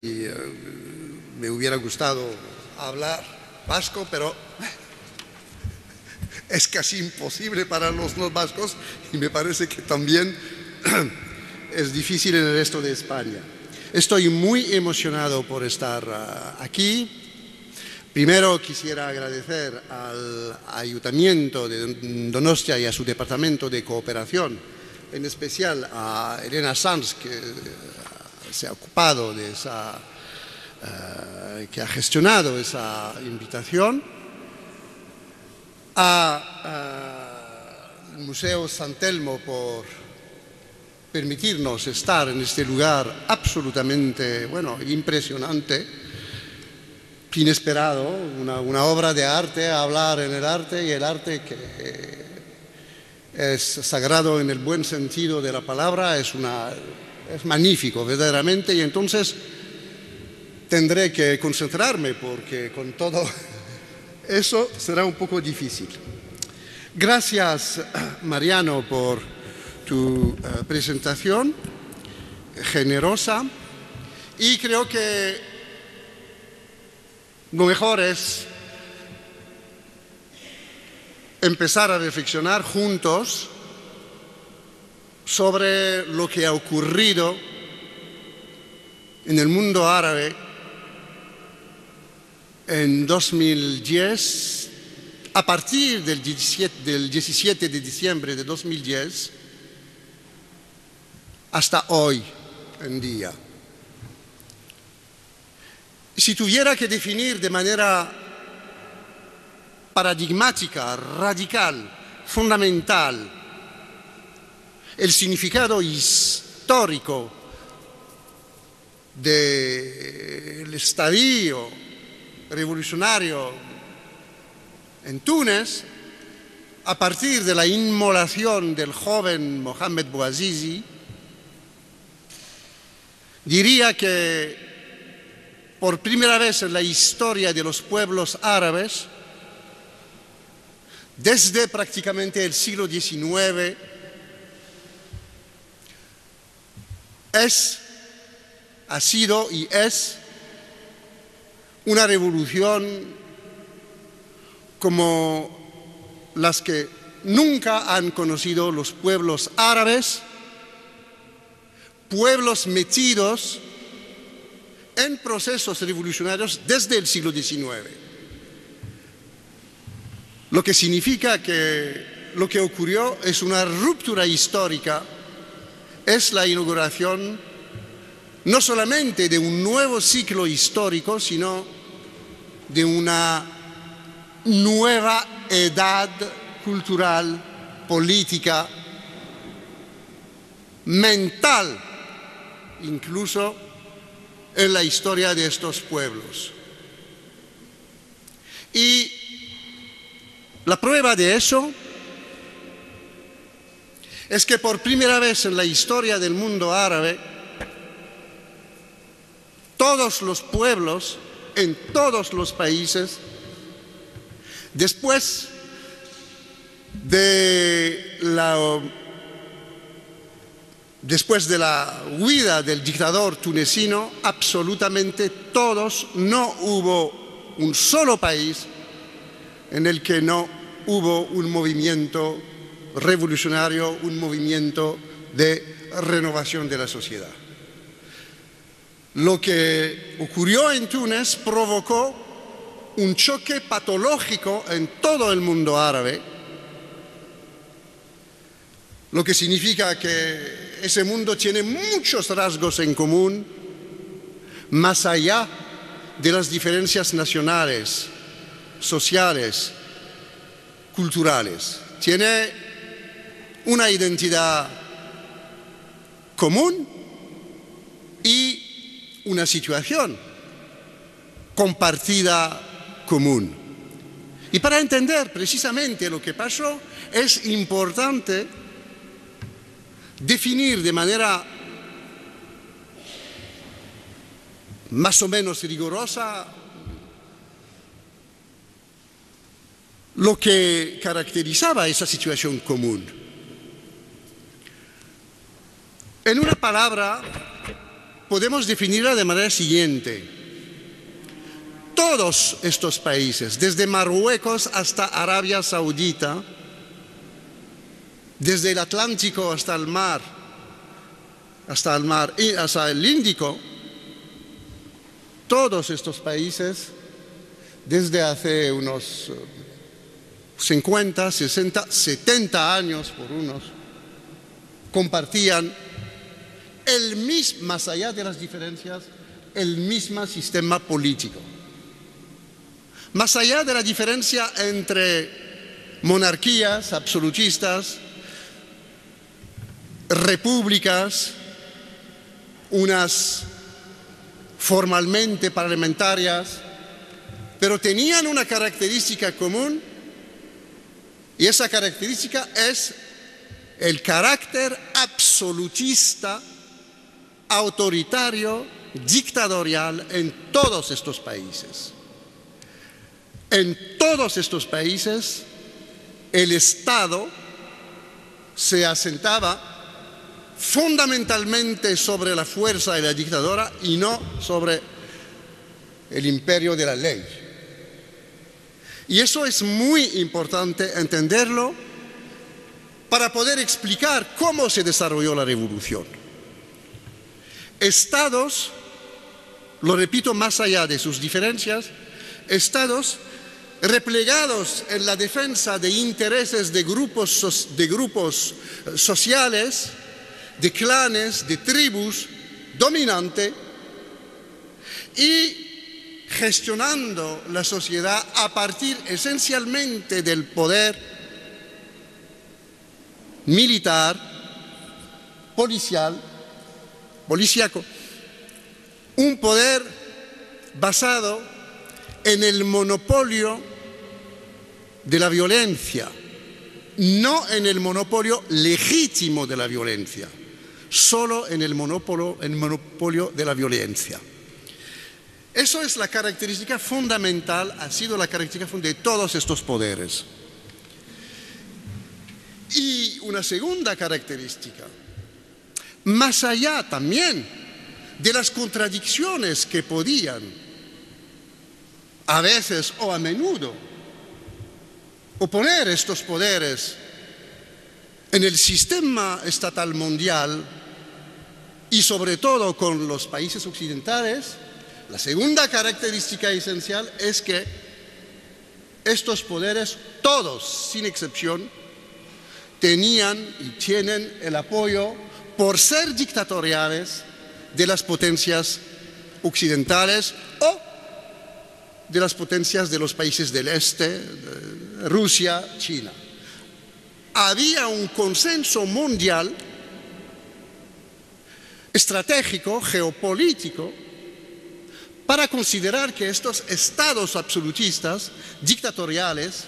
Y, eh, me hubiera gustado hablar vasco, pero es casi imposible para los vascos y me parece que también es difícil en el resto de España. Estoy muy emocionado por estar uh, aquí. Primero quisiera agradecer al Ayuntamiento de Donostia y a su Departamento de Cooperación, en especial a Elena Sanz, que se ha ocupado de esa, uh, que ha gestionado esa invitación, al Museo San Telmo por permitirnos estar en este lugar absolutamente, bueno, impresionante, inesperado, una, una, obra de arte, hablar en el arte y el arte que es sagrado en el buen sentido de la palabra, es, una, es magnífico verdaderamente y entonces tendré que concentrarme porque con todo eso será un poco difícil. Gracias Mariano por tu uh, presentación generosa y creo que lo mejor es empezar a reflexionar juntos sobre lo que ha ocurrido en el mundo árabe en 2010, a partir del 17, del 17 de diciembre de 2010 hasta hoy en día. Si tuviera que definir de manera paradigmática, radical, fundamental, el significado histórico del estadio revolucionario en Túnez, a partir de la inmolación del joven Mohamed Bouazizi, diría que por primera vez en la historia de los pueblos árabes, desde prácticamente el siglo XIX, es, ha sido y es una revolución como las que nunca han conocido los pueblos árabes, pueblos metidos en procesos revolucionarios desde el siglo XIX. Lo que significa que lo que ocurrió es una ruptura histórica, es la inauguración no solamente de un nuevo ciclo histórico, sino de una nueva edad cultural, política, mental, incluso en la historia de estos pueblos. Y la prueba de eso es que por primera vez en la historia del mundo árabe, todos los pueblos en todos los países, después de la, después de la huida del dictador tunecino, absolutamente todos, no hubo un solo país en el que no hubo un movimiento revolucionario, un movimiento de renovación de la sociedad. Lo que ocurrió en Túnez provocó un choque patológico en todo el mundo árabe, lo que significa que ese mundo tiene muchos rasgos en común, más allá de las diferencias nacionales, sociales, culturales. Tiene una identidad común y una situación compartida común. Y para entender precisamente lo que pasó, es importante definir de manera más o menos rigurosa lo que caracterizaba esa situación común. En una palabra, podemos definirla de manera siguiente. Todos estos países, desde Marruecos hasta Arabia Saudita, desde el Atlántico hasta el mar, hasta el mar y hasta el Índico, todos estos países, desde hace unos 50, 60, 70 años por unos, compartían el mismo, más allá de las diferencias, el mismo sistema político. Más allá de la diferencia entre monarquías absolutistas, repúblicas, unas formalmente parlamentarias, pero tenían una característica común y esa característica es el carácter absolutista, autoritario, dictatorial en todos estos países. En todos estos países el Estado se asentaba fundamentalmente sobre la fuerza de la dictadura y no sobre el imperio de la ley. Y eso es muy importante entenderlo para poder explicar cómo se desarrolló la revolución. Estados, lo repito más allá de sus diferencias, estados replegados en la defensa de intereses de grupos, de grupos eh, sociales, de clanes, de tribus dominante y gestionando la sociedad a partir esencialmente del poder militar, policial, policíaco, un poder basado en el monopolio de la violencia, no en el monopolio legítimo de la violencia solo en el monopolio, el monopolio de la violencia. Eso es la característica fundamental, ha sido la característica de todos estos poderes. Y una segunda característica, más allá también de las contradicciones que podían, a veces o a menudo, oponer estos poderes en el sistema estatal mundial y sobre todo con los países occidentales, la segunda característica esencial es que estos poderes, todos sin excepción, tenían y tienen el apoyo por ser dictatoriales de las potencias occidentales o de las potencias de los países del este, Rusia, China. Había un consenso mundial estratégico, geopolítico, para considerar que estos estados absolutistas, dictatoriales,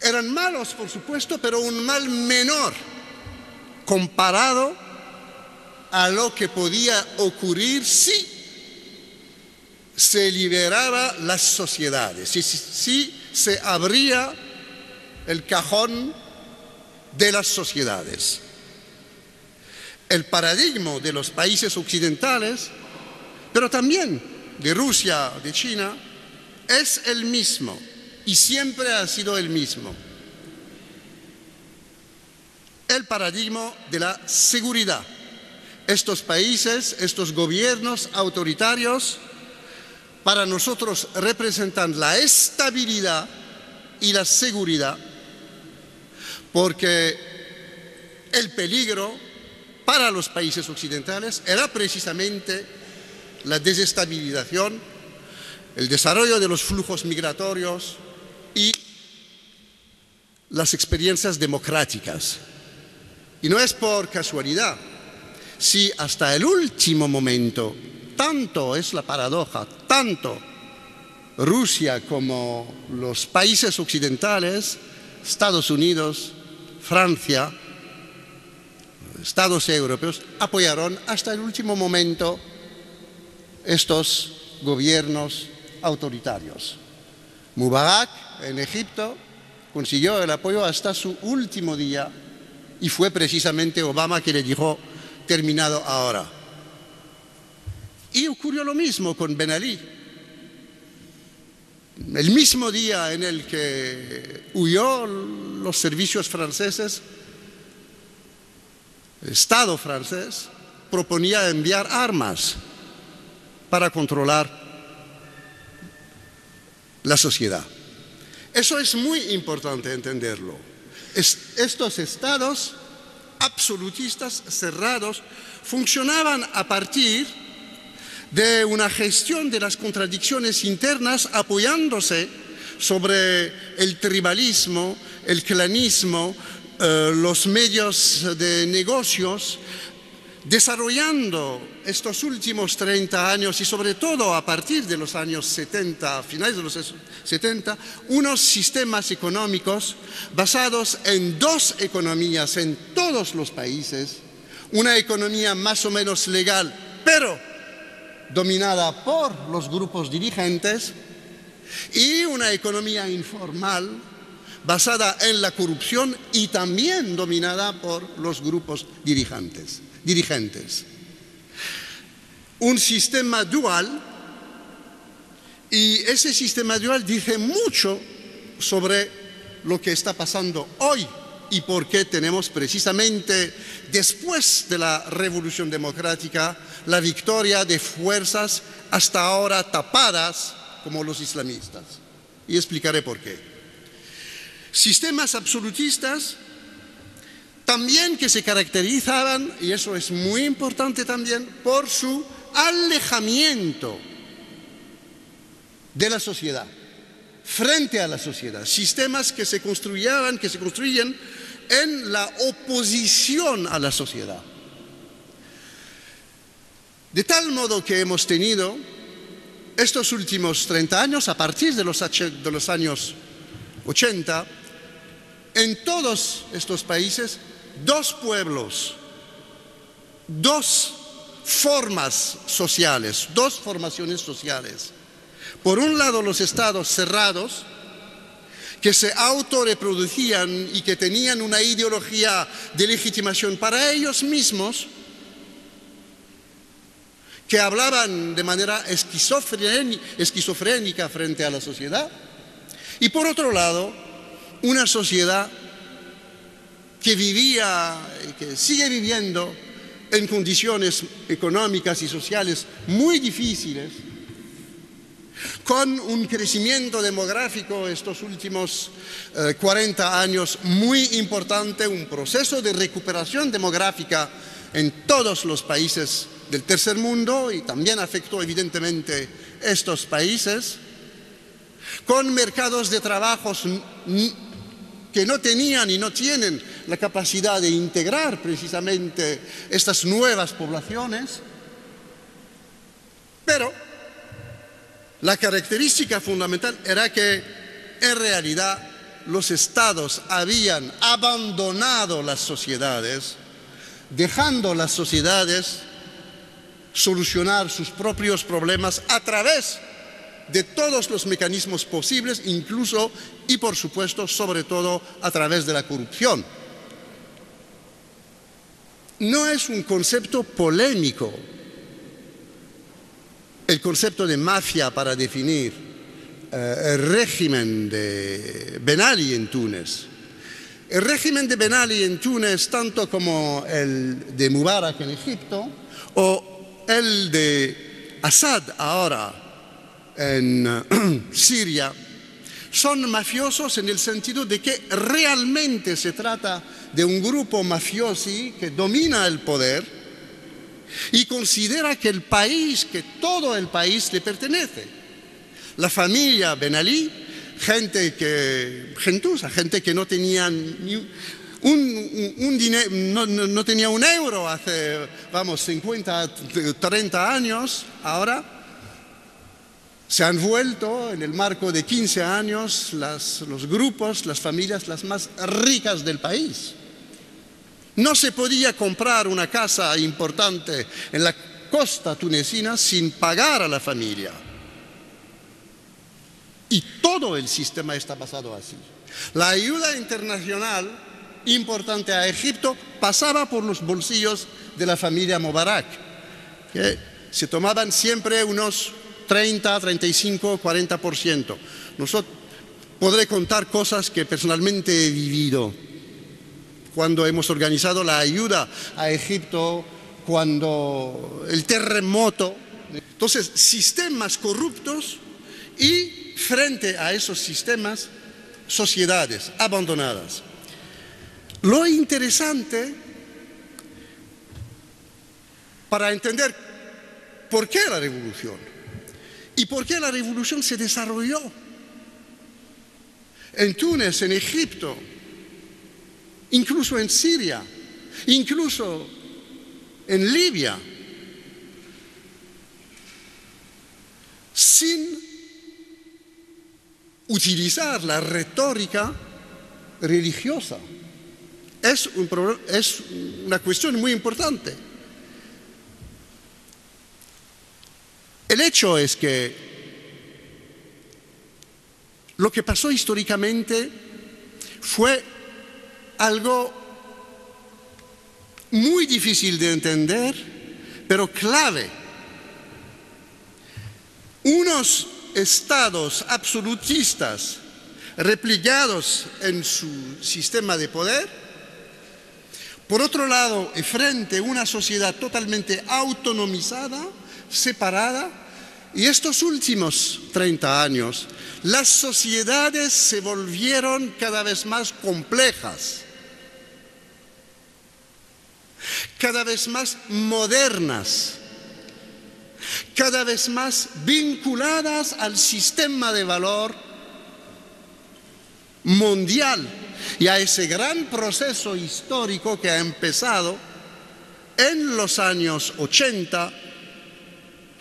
eran malos, por supuesto, pero un mal menor comparado a lo que podía ocurrir si se liberaba las sociedades, si se abría el cajón de las sociedades el paradigma de los países occidentales, pero también de Rusia, de China, es el mismo y siempre ha sido el mismo. El paradigma de la seguridad. Estos países, estos gobiernos autoritarios, para nosotros representan la estabilidad y la seguridad, porque el peligro para los países occidentales era precisamente la desestabilización, el desarrollo de los flujos migratorios y las experiencias democráticas. Y no es por casualidad, si hasta el último momento, tanto es la paradoja, tanto Rusia como los países occidentales, Estados Unidos, Francia, estados europeos apoyaron hasta el último momento estos gobiernos autoritarios. Mubarak en Egipto consiguió el apoyo hasta su último día y fue precisamente Obama que le dijo, terminado ahora. Y ocurrió lo mismo con Ben Ali. El mismo día en el que huyó los servicios franceses, el Estado francés proponía enviar armas para controlar la sociedad. Eso es muy importante entenderlo. Estos estados absolutistas cerrados funcionaban a partir de una gestión de las contradicciones internas apoyándose sobre el tribalismo, el clanismo, eh, los medios de negocios, desarrollando estos últimos 30 años y sobre todo a partir de los años 70, finales de los 70, unos sistemas económicos basados en dos economías en todos los países, una economía más o menos legal, pero dominada por los grupos dirigentes, y una economía informal basada en la corrupción y también dominada por los grupos dirigentes dirigentes. Un sistema dual y ese sistema dual dice mucho sobre lo que está pasando hoy y por qué tenemos precisamente después de la revolución democrática la victoria de fuerzas hasta ahora tapadas como los islamistas. Y explicaré por qué. Sistemas absolutistas también que se caracterizaban, y eso es muy importante también, por su alejamiento de la sociedad, frente a la sociedad, sistemas que se construían, que se construyen en la oposición a la sociedad. De tal modo que hemos tenido estos últimos 30 años, a partir de los, de los años 80, en todos estos países dos pueblos, dos formas sociales, dos formaciones sociales. Por un lado, los estados cerrados, que se autorreproducían y que tenían una ideología de legitimación para ellos mismos, que hablaban de manera esquizofrénica frente a la sociedad, y por otro lado, una sociedad que vivía y que sigue viviendo en condiciones económicas y sociales muy difíciles, con un crecimiento demográfico estos últimos 40 eh, años muy importante, un proceso de recuperación demográfica en todos los países del tercer mundo y también afectó evidentemente estos países, con mercados de trabajos que no tenían y no tienen la capacidad de integrar precisamente estas nuevas poblaciones, pero la característica fundamental era que en realidad los estados habían abandonado las sociedades, dejando las sociedades solucionar sus propios problemas a través de todos los mecanismos posibles, incluso y por supuesto, sobre todo, a través de la corrupción. No es un concepto polémico el concepto de mafia para definir eh, el régimen de Ben Ali en Túnez. El régimen de Ben Ali en Túnez, tanto como el de Mubarak en Egipto o el de Assad ahora en eh, Siria son mafiosos en el sentido de que realmente se trata de un grupo mafiosi que domina el poder y considera que el país, que todo el país le pertenece. La familia Ben Ali, gente que, gentuza, gente que no tenía un, un no, no tenía un euro hace, vamos, 50, 30 años, ahora se han vuelto en el marco de 15 años los grupos, las familias las más ricas del país. No se podía comprar una casa importante en la costa tunecina sin pagar a la familia. Y todo el sistema está basado así. La ayuda internacional importante a Egipto pasaba por los bolsillos de la familia Mubarak, que se tomaban siempre unos 30, 35, 40%. Nosotros podré contar cosas que personalmente he vivido cuando hemos organizado la ayuda a Egipto, cuando el terremoto. Entonces, sistemas corruptos y frente a esos sistemas, sociedades abandonadas. Lo interesante para entender por qué la revolución y por qué la revolución se desarrolló en Túnez, en Egipto, incluso en Siria, incluso en Libia, sin utilizar la retórica religiosa. Es, es una cuestión muy importante. El hecho es que lo que pasó históricamente fue algo muy difícil de entender, pero clave. Unos estados absolutistas replicados en su sistema de poder, por otro lado, frente a una sociedad totalmente autonomizada, separada, y estos últimos 30 años, las sociedades se volvieron cada vez más complejas, cada vez más modernas, cada vez más vinculadas al sistema de valor mundial. Y a ese gran proceso histórico que ha empezado en los años 80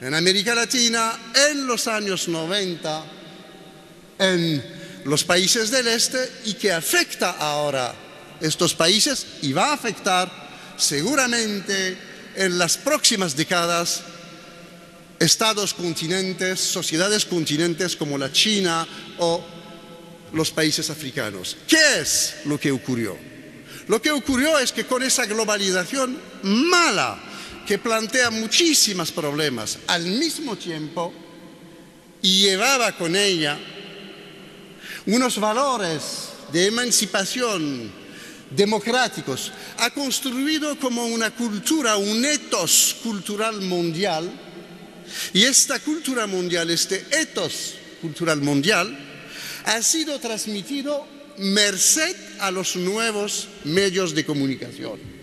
en América Latina, en los años 90, en los países del este y que afecta ahora estos países y va a afectar seguramente en las próximas décadas estados continentes, sociedades continentes como la China o los países africanos. ¿Qué es lo que ocurrió? Lo que ocurrió es que con esa globalización mala, que plantea muchísimos problemas al mismo tiempo y llevaba con ella unos valores de emancipación democráticos, ha construido como una cultura, un etos cultural mundial, y esta cultura mundial, este etos cultural mundial, ha sido transmitido merced a los nuevos medios de comunicación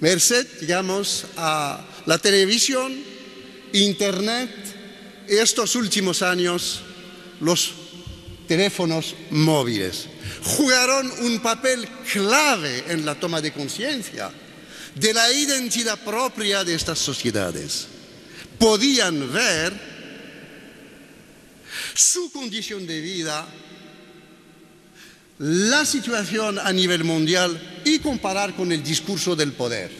merced, digamos, a la televisión, Internet estos últimos años los teléfonos móviles. Jugaron un papel clave en la toma de conciencia de la identidad propia de estas sociedades. Podían ver su condición de vida, la situación a nivel mundial y comparar con el discurso del poder.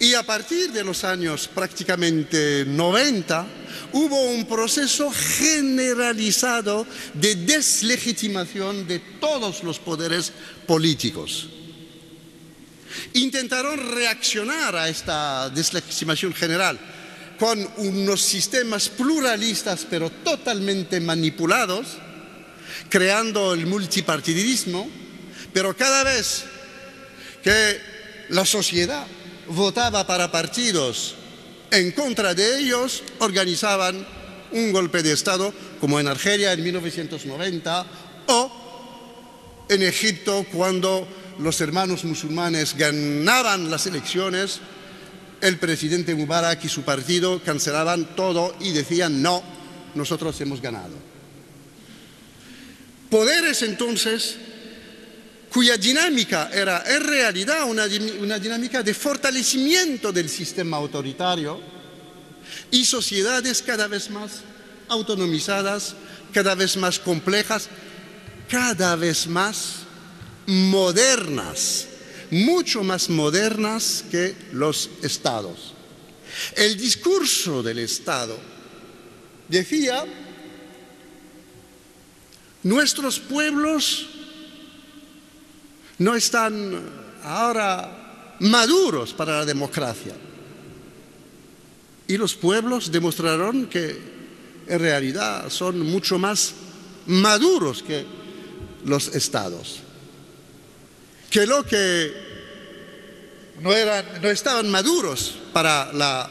Y a partir de los años prácticamente 90 hubo un proceso generalizado de deslegitimación de todos los poderes políticos. Intentaron reaccionar a esta deslegitimación general con unos sistemas pluralistas pero totalmente manipulados creando el multipartidismo, pero cada vez que la sociedad votaba para partidos en contra de ellos, organizaban un golpe de Estado, como en Argelia en 1990 o en Egipto cuando los hermanos musulmanes ganaban las elecciones, el presidente Mubarak y su partido cancelaban todo y decían, no, nosotros hemos ganado. Poderes entonces cuya dinámica era en realidad una, una, dinámica de fortalecimiento del sistema autoritario y sociedades cada vez más autonomizadas, cada vez más complejas, cada vez más modernas, mucho más modernas que los estados. El discurso del Estado decía Nuestros pueblos no están ahora maduros para la democracia. Y los pueblos demostraron que en realidad son mucho más maduros que los estados. Que lo que no, eran, no estaban maduros para la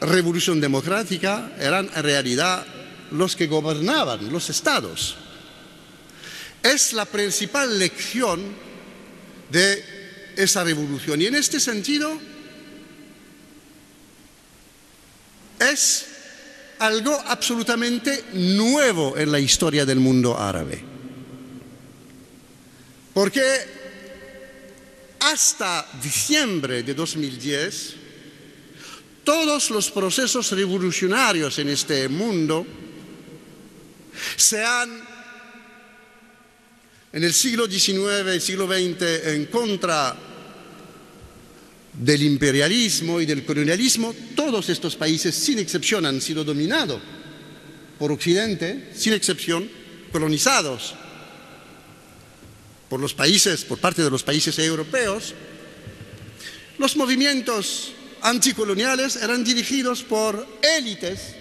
revolución democrática eran en realidad los que gobernaban, los estados. Es la principal lección de esa revolución. Y en este sentido es algo absolutamente nuevo en la historia del mundo árabe. Porque hasta diciembre de 2010, todos los procesos revolucionarios en este mundo se han, en el siglo XIX y siglo XX, en contra del imperialismo y del colonialismo, todos estos países, sin excepción, han sido dominados por Occidente, sin excepción, colonizados por los países, por parte de los países europeos, los movimientos anticoloniales eran dirigidos por élites,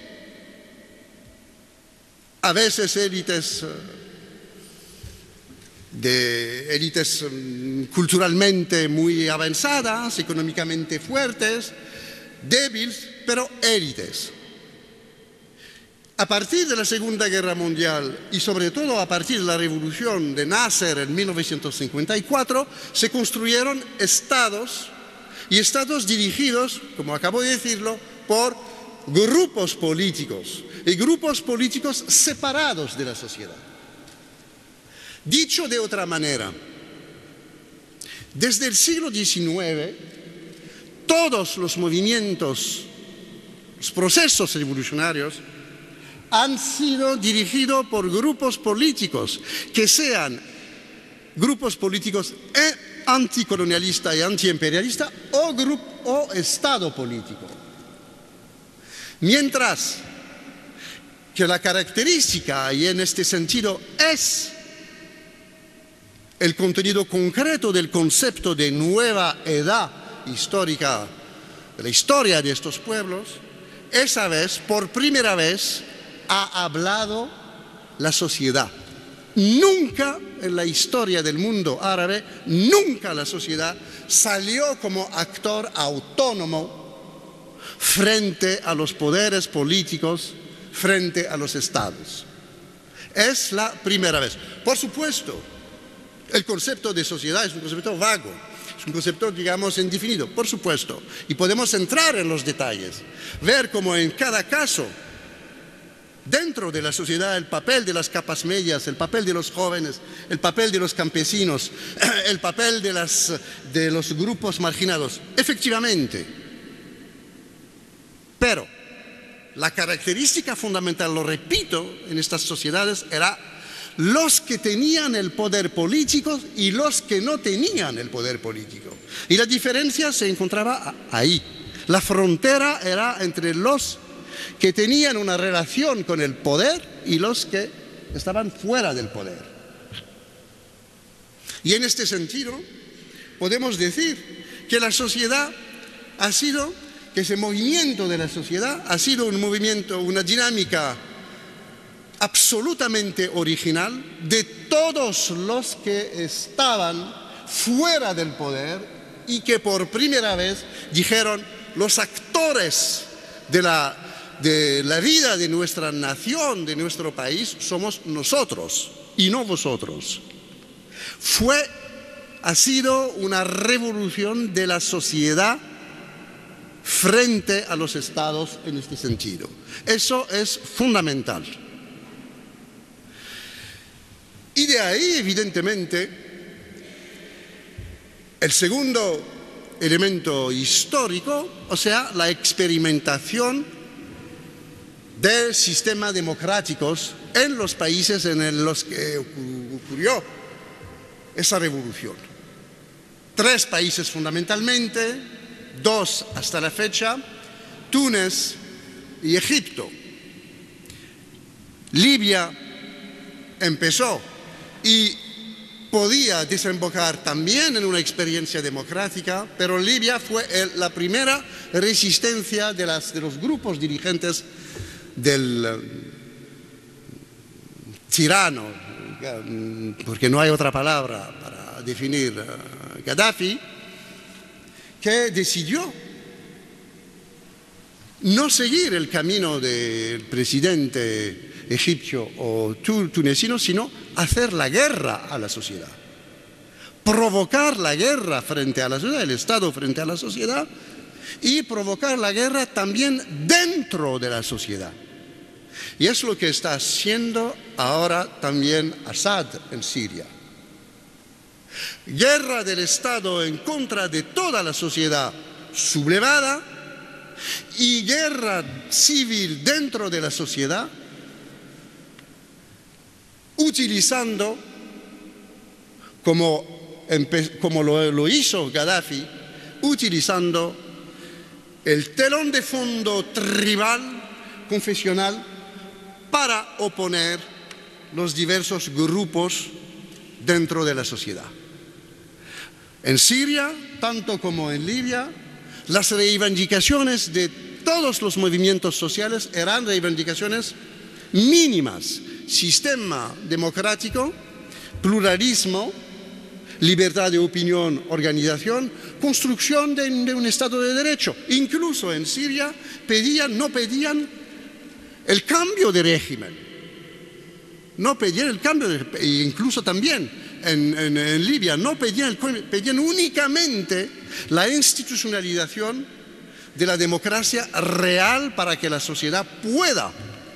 a veces élites eh, de élites mm, culturalmente muy avanzadas, económicamente fuertes, débiles, pero élites. A partir de la Segunda Guerra Mundial y sobre todo a partir de la revolución de Nasser en 1954, se construyeron estados y estados dirigidos, como acabo de decirlo, por grupos políticos y grupos políticos separados de la sociedad. Dicho de otra manera, desde el siglo XIX, todos los movimientos, los procesos revolucionarios, han sido dirigidos por grupos políticos, que sean grupos políticos e anticolonialistas y antiimperialistas o, o Estado político. Mientras que la característica, y en este sentido es el contenido concreto del concepto de nueva edad histórica, de la historia de estos pueblos, esa vez, por primera vez, ha hablado la sociedad. Nunca en la historia del mundo árabe, nunca la sociedad salió como actor autónomo frente a los poderes políticos, frente a los estados. Es la primera vez. Por supuesto, el concepto de sociedad es un concepto vago, es un concepto, digamos, indefinido, por supuesto. Y podemos entrar en los detalles, ver cómo en cada caso dentro de la sociedad el papel de las capas medias, el papel de los jóvenes, el papel de los campesinos, el papel de, de los grupos marginados. Efectivamente. Pero la característica fundamental, lo repito, en estas sociedades era los que tenían el poder político y los que no tenían el poder político. Y la diferencia se encontraba ahí. La frontera era entre los que tenían una relación con el poder y los que estaban fuera del poder. Y en este sentido, podemos decir que la sociedad ha sido, que ese movimiento de la sociedad ha sido un movimiento, una dinámica absolutamente original de todos los que estaban fuera del poder y que por primera vez dijeron los actores de la de la vida de nuestra nación, de nuestro país, somos nosotros y no vosotros. Fue, ha sido una revolución de la sociedad frente a los estados en este sentido. Eso es fundamental. Y de ahí, evidentemente, el segundo elemento histórico, o sea, la experimentación de sistemas democráticos en los países en los que ocurrió esa revolución. Tres países fundamentalmente, dos hasta la fecha, Túnez y Egipto. Libia empezó y podía desembocar también en una experiencia democrática, pero Libia fue la primera resistencia de, de los grupos dirigentes del eh, tirano, porque no hay otra palabra para definir eh, Gaddafi, que decidió no seguir el camino del presidente egipcio o tunecino, sino hacer la guerra a la sociedad. Provocar la guerra frente a la sociedad, el Estado frente a la sociedad, y provocar la guerra también dentro de la sociedad. Y es lo que está haciendo ahora también Assad en Siria. Guerra del Estado en contra de toda la sociedad sublevada y guerra civil dentro de la sociedad utilizando, como, como lo, lo hizo Gaddafi, utilizando el telón de fondo tribal, confesional, para oponer los diversos grupos dentro de la sociedad. En Siria, tanto como en Libia, las reivindicaciones de todos los movimientos sociales eran reivindicaciones mínimas, sistema democrático, pluralismo, libertad de opinión, organización, construcción de, un Estado de Derecho. Incluso en Siria pedían, no pedían el cambio de régimen. No pedían el cambio, de, incluso también en, Libia, no pedían, pedían únicamente la institucionalización de la democracia real para que la sociedad pueda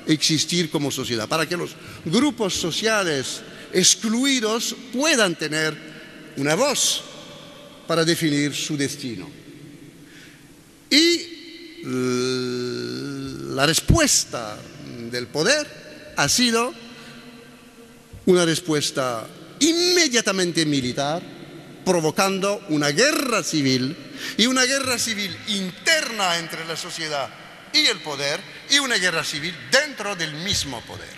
existir como sociedad, para que los grupos sociales excluidos puedan tener una voz para definir su destino. Y la respuesta del poder ha sido una respuesta inmediatamente militar, provocando una guerra civil y una guerra civil interna entre la sociedad y el poder y una guerra civil dentro del mismo poder,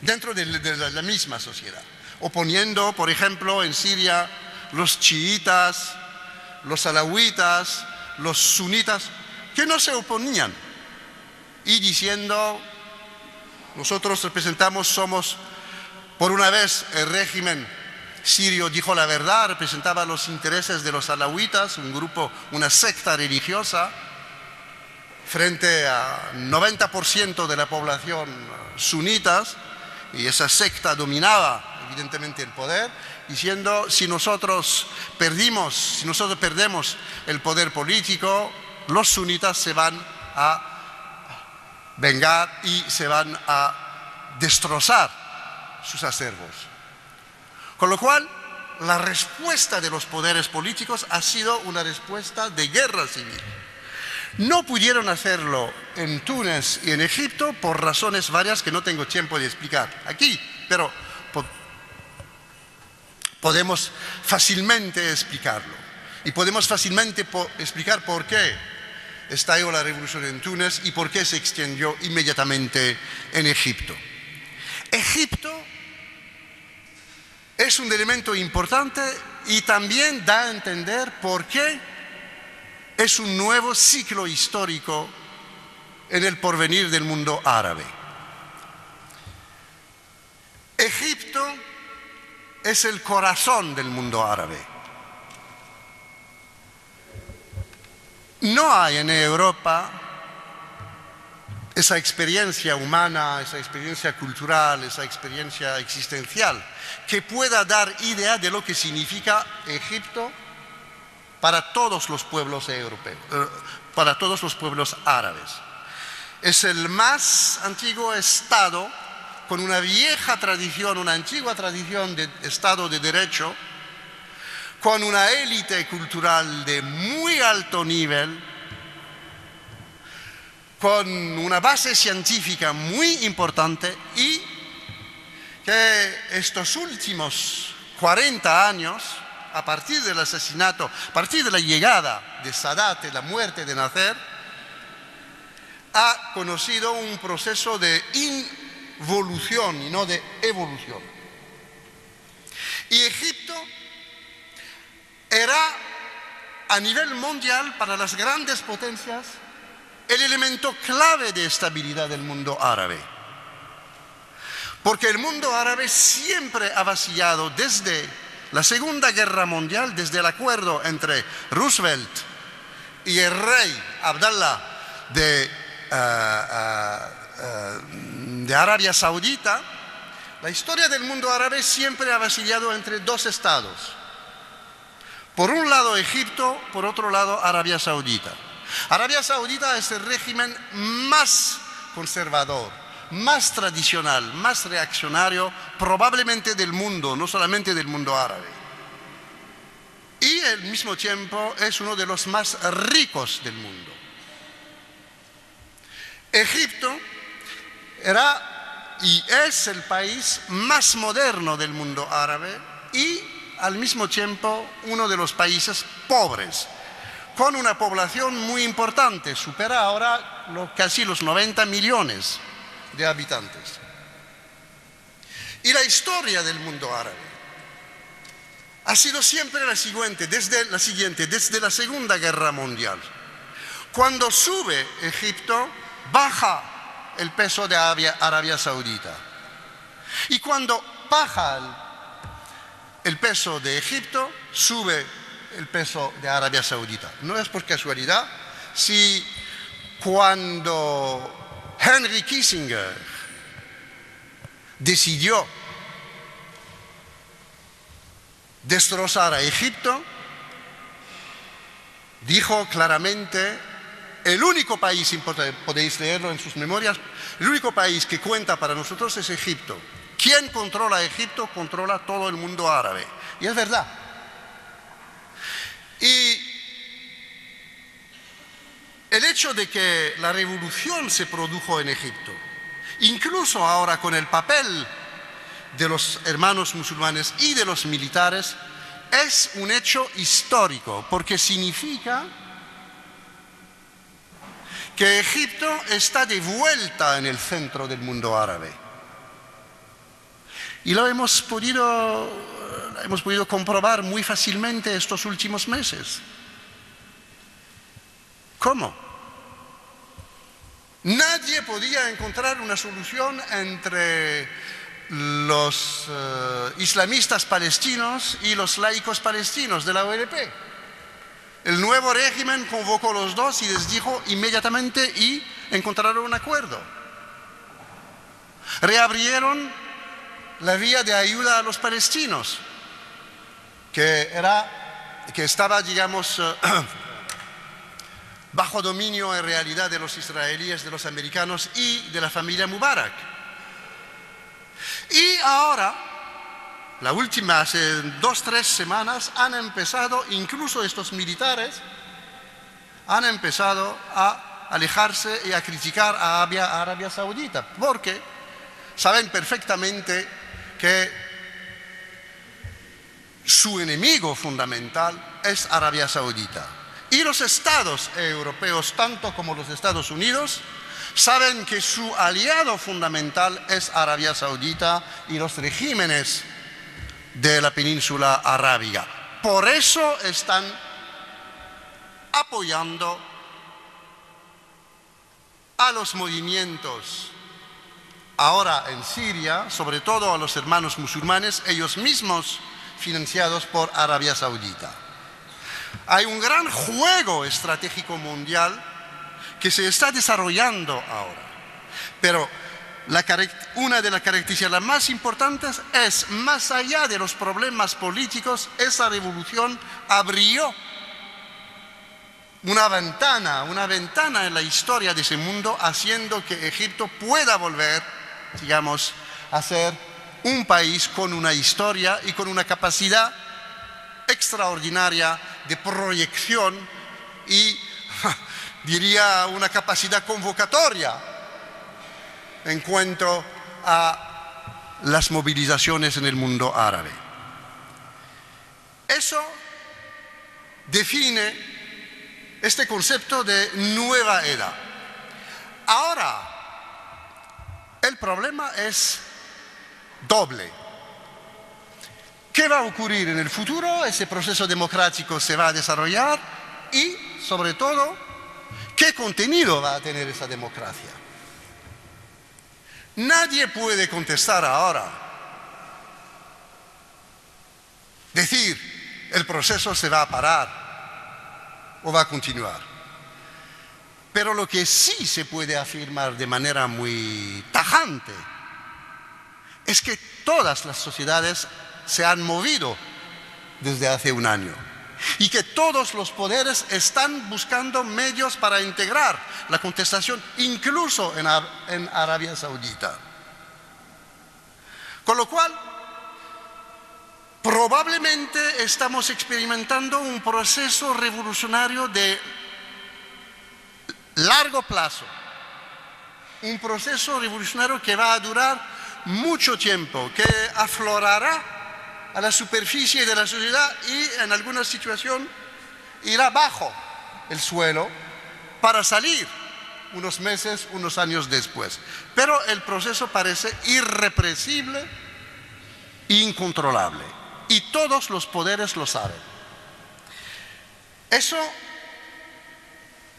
dentro de, la misma sociedad, oponiendo, por ejemplo, en Siria los chiitas, los alawitas, los sunitas, que no se oponían, y diciendo, nosotros representamos, somos, por una vez el régimen sirio dijo la verdad, representaba los intereses de los alawitas, un grupo, una secta religiosa, frente a 90% de la población sunitas, y esa secta dominaba evidentemente el poder, diciendo, si nosotros perdimos, si nosotros perdemos el poder político, los sunitas se van a vengar y se van a destrozar sus acervos. Con lo cual, la respuesta de los poderes políticos ha sido una respuesta de guerra civil. No pudieron hacerlo en Túnez y en Egipto por razones varias que no tengo tiempo de explicar aquí, pero podemos fácilmente explicarlo. Y podemos fácilmente explicar por qué estalló la revolución en Túnez y por qué se extendió inmediatamente en Egipto. Egipto es un elemento importante y también da a entender por qué es un nuevo ciclo histórico en el porvenir del mundo árabe. Egipto es el corazón del mundo árabe. No hay en Europa esa experiencia humana, esa experiencia cultural, esa experiencia existencial que pueda dar idea de lo que significa Egipto para todos los pueblos europeos, eh, para todos los pueblos árabes. Es el más antiguo Estado con una vieja tradición, una antigua tradición de Estado de Derecho, con una élite cultural de muy alto nivel, con una base científica muy importante y que estos últimos 40 años a partir del asesinato, a partir de la llegada de Sadat la muerte de Nasser, ha conocido un proceso de involución y no de evolución. Y Egipto era a nivel mundial para las grandes potencias el elemento clave de estabilidad del mundo árabe. Porque el mundo árabe siempre ha vacillado desde la Segunda Guerra Mundial, desde el acuerdo entre Roosevelt y el rey Abdallah de, eh, eh, eh, de Arabia Saudita, la historia del mundo árabe siempre ha vacillado entre dos estados. Por un lado Egipto, por otro lado Arabia Saudita. Arabia Saudita es el régimen más conservador, más tradicional, más reaccionario probablemente del mundo, no solamente del mundo árabe. Y al mismo tiempo es uno de los más ricos del mundo. Egipto era y es el país más moderno del mundo árabe y al mismo tiempo uno de los países pobres con una población muy importante, supera ahora casi los 90 millones de habitantes. Y la historia del mundo árabe ha sido siempre la siguiente, desde la siguiente, desde la Segunda Guerra Mundial. Cuando sube Egipto, baja el peso de Arabia, Saudita. Y cuando baja el peso de Egipto, sube el peso de Arabia Saudita. No es por casualidad si cuando Henry Kissinger decidió destrozar a Egipto, dijo claramente, el único país, podéis leerlo en sus memorias, el único país que cuenta para nosotros es Egipto. ¿Quién controla Egipto? Controla todo el mundo árabe. Y es verdad. Y el hecho de que la revolución se produjo en Egipto, incluso ahora con el papel de los hermanos musulmanes y de los militares, es un hecho histórico, porque significa que Egipto está de vuelta en el centro del mundo árabe. Y lo hemos podido hemos podido comprobar muy fácilmente estos últimos meses. ¿Cómo? Nadie podía encontrar una solución entre los eh, islamistas palestinos y los laicos palestinos de la OLP. El nuevo régimen convocó a los dos y les dijo inmediatamente y encontraron un acuerdo. Reabrieron la vía de ayuda a los palestinos que, era, que estaba, digamos, eh, bajo dominio en realidad de los israelíes, de los americanos y de la familia Mubarak. Y ahora, la última, hace dos, tres semanas, han empezado, incluso estos militares, han empezado a alejarse y a criticar a Arabia Saudita, porque saben perfectamente que su enemigo fundamental es Arabia Saudita. Y los estados europeos, tanto como los Estados Unidos, saben que su aliado fundamental es Arabia Saudita y los regímenes de la península arábiga. Por eso están apoyando a los movimientos ahora en Siria, sobre todo a los hermanos musulmanes, ellos mismos financiados por Arabia Saudita. Hay un gran juego estratégico mundial que se está desarrollando ahora. Pero una de las características más importantes es, más allá de los problemas políticos, esa revolución abrió una ventana, una ventana en la historia de ese mundo, haciendo que Egipto pueda volver, digamos, a ser un país con una historia y con una capacidad extraordinaria de proyección y diría una capacidad convocatoria en cuanto a las movilizaciones en el mundo árabe. Eso define este concepto de nueva edad. Ahora, el problema es doble. ¿Qué va a ocurrir en el futuro? Ese proceso democrático se va a desarrollar y, sobre todo, ¿qué contenido va a tener esa democracia? Nadie puede contestar ahora. Decir, el proceso se va a parar o va a continuar. Pero lo que sí se puede afirmar de manera muy tajante es que todas las sociedades se han movido desde hace un año y que todos los poderes están buscando medios para integrar la contestación, incluso en, en Arabia Saudita. Con lo cual, probablemente estamos experimentando un proceso revolucionario de largo plazo, un proceso revolucionario que va a durar mucho tiempo, que aflorará a la superficie de la sociedad y en alguna situación irá bajo el suelo para salir unos meses, unos años después. Pero el proceso parece irrepresible e incontrolable. Y todos los poderes lo saben. Eso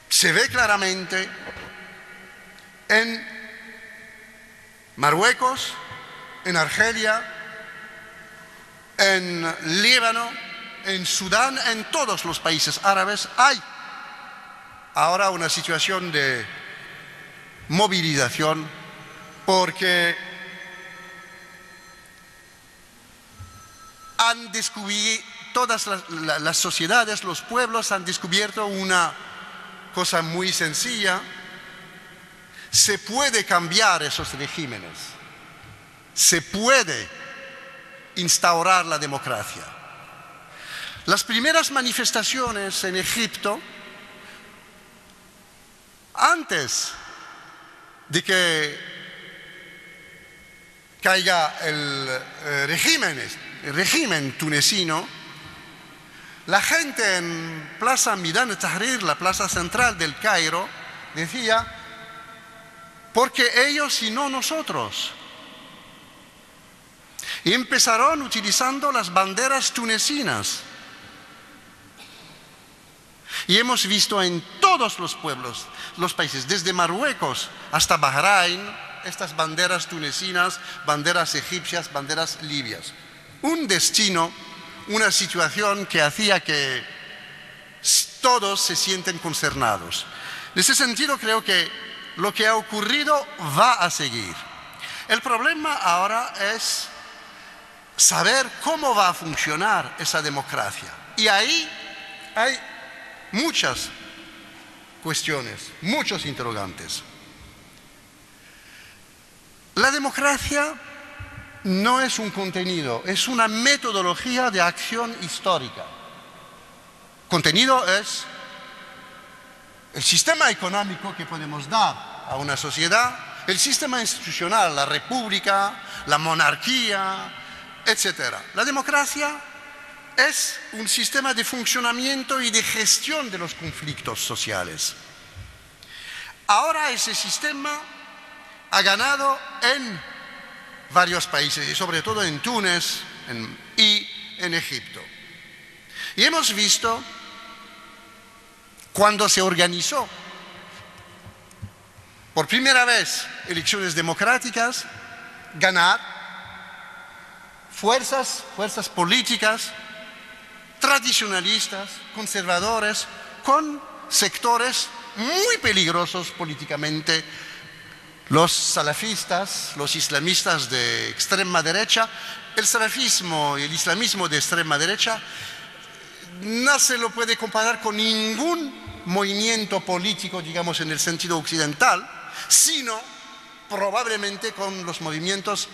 se ve claramente en Marruecos, en Argelia, en Líbano, en Sudán, en todos los países árabes hay. Ahora una situación de movilización porque han descubierto, todas las, sociedades, los pueblos han descubierto una cosa muy sencilla, se puede cambiar esos regímenes, se puede instaurar la democracia. Las primeras manifestaciones en Egipto, antes de que caiga el eh, régimen, el régimen tunecino, la gente en Plaza Midan Tahrir, la plaza central del Cairo, decía, porque ellos y no nosotros. Y empezaron utilizando las banderas tunecinas. Y hemos visto en todos los pueblos, los países, desde Marruecos hasta Bahrein, estas banderas tunecinas, banderas egipcias, banderas libias. Un destino, una situación que hacía que todos se sienten concernados. En ese sentido creo que lo que ha ocurrido va a seguir. El problema ahora es saber cómo va a funcionar esa democracia. Y ahí hay muchas cuestiones, muchos interrogantes. La democracia no es un contenido, es una metodología de acción histórica. Contenido es el sistema económico que podemos dar a una sociedad, el sistema institucional, la república, la monarquía, etc. La democracia es un sistema de funcionamiento y de gestión de los conflictos sociales. Ahora ese sistema ha ganado en varios países y sobre todo en Túnez y en Egipto. Y hemos visto cuando se organizó por primera vez elecciones democráticas, ganar fuerzas, fuerzas políticas tradicionalistas, conservadores, con sectores muy peligrosos políticamente, los salafistas, los islamistas de extrema derecha, el salafismo y el islamismo de extrema derecha no se lo puede comparar con ningún movimiento político, digamos, en el sentido occidental, sino probablemente con los movimientos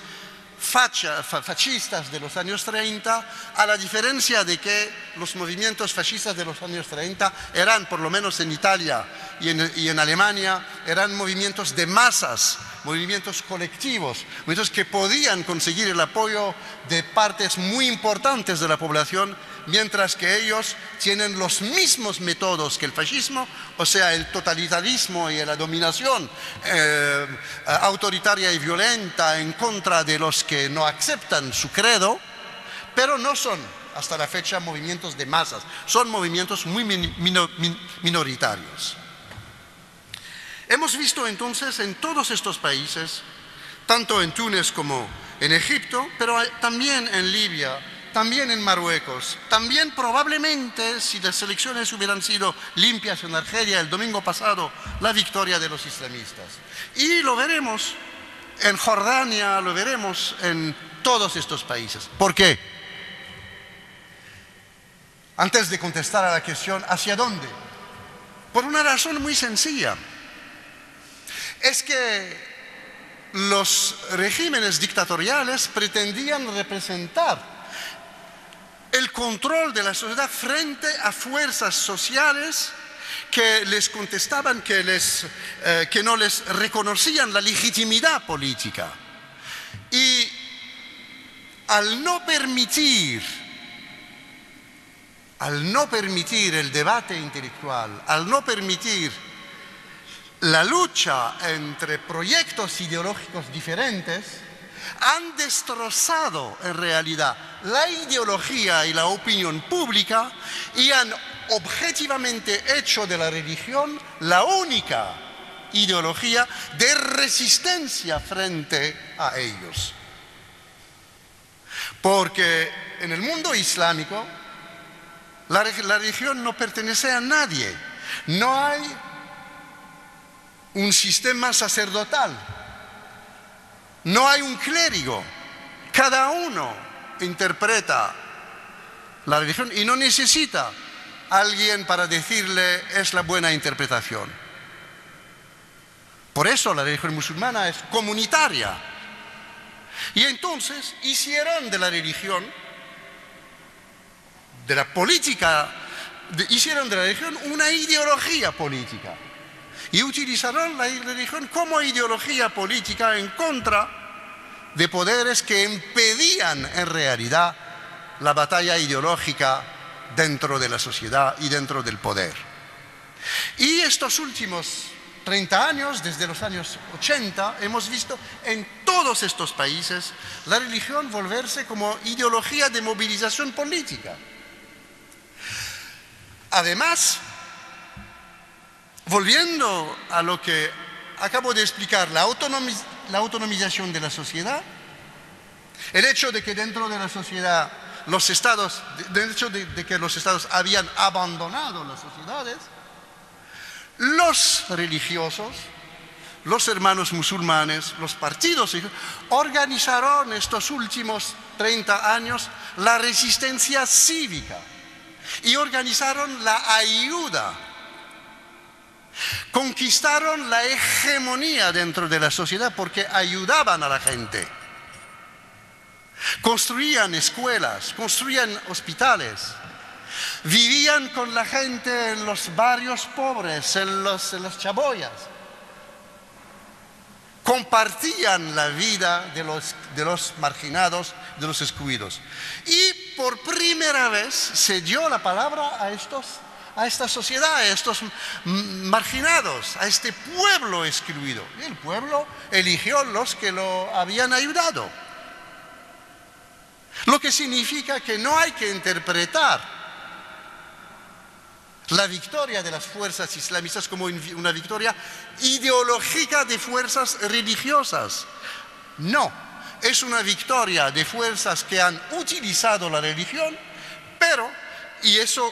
fascistas de los años 30, a la diferencia de que los movimientos fascistas de los años 30 eran, por lo menos en Italia y en, y en Alemania, eran movimientos de masas, movimientos colectivos, movimientos que podían conseguir el apoyo de partes muy importantes de la población mientras que ellos tienen los mismos métodos que el fascismo, o sea, el totalitarismo y la dominación eh, autoritaria y violenta en contra de los que no aceptan su credo, pero no son hasta la fecha movimientos de masas, son movimientos muy minoritarios. Hemos visto entonces en todos estos países, tanto en Túnez como en Egipto, pero también en Libia, también en Marruecos, también probablemente si las elecciones hubieran sido limpias en Argelia el domingo pasado, la victoria de los islamistas. Y lo veremos en Jordania, lo veremos en todos estos países. ¿Por qué? Antes de contestar a la cuestión, ¿hacia dónde? Por una razón muy sencilla. Es que los regímenes dictatoriales pretendían representar el control de la sociedad frente a fuerzas sociales que les contestaban, que, les, eh, que no les reconocían la legitimidad política. Y al no permitir, al no permitir el debate intelectual, al no permitir la lucha entre proyectos ideológicos diferentes, han destrozado en realidad la ideología y la opinión pública y han objetivamente hecho de la religión la única ideología de resistencia frente a ellos. Porque en el mundo islámico la, religión no pertenece a nadie. No hay un sistema sacerdotal no hay un clérigo. Cada uno interpreta la religión y no necesita alguien para decirle es la buena interpretación. Por eso la religión musulmana es comunitaria. Y entonces hicieron de la religión, de la política, hicieron de la religión una ideología política y utilizaron la religión como ideología política en contra de poderes que impedían en realidad la batalla ideológica dentro de la sociedad y dentro del poder. Y estos últimos 30 años, desde los años 80, hemos visto en todos estos países la religión volverse como ideología de movilización política. Además, Volviendo a lo que acabo de explicar, la, autonomización de la sociedad, el hecho de que dentro de la sociedad los estados, hecho de, de que los estados habían abandonado las sociedades, los religiosos, los hermanos musulmanes, los partidos, organizaron estos últimos 30 años la resistencia cívica y organizaron la ayuda Conquistaron la hegemonía dentro de la sociedad porque ayudaban a la gente. Construían escuelas, construían hospitales, vivían con la gente en los barrios pobres, en, las chaboyas. Compartían la vida de los, de los marginados, de los excluidos. Y por primera vez se dio la palabra a estos a esta sociedad, a estos marginados, a este pueblo excluido. Y el pueblo eligió los que lo habían ayudado. Lo que significa que no hay que interpretar la victoria de las fuerzas islamistas como una victoria ideológica de fuerzas religiosas. No, es una victoria de fuerzas que han utilizado la religión, pero, y eso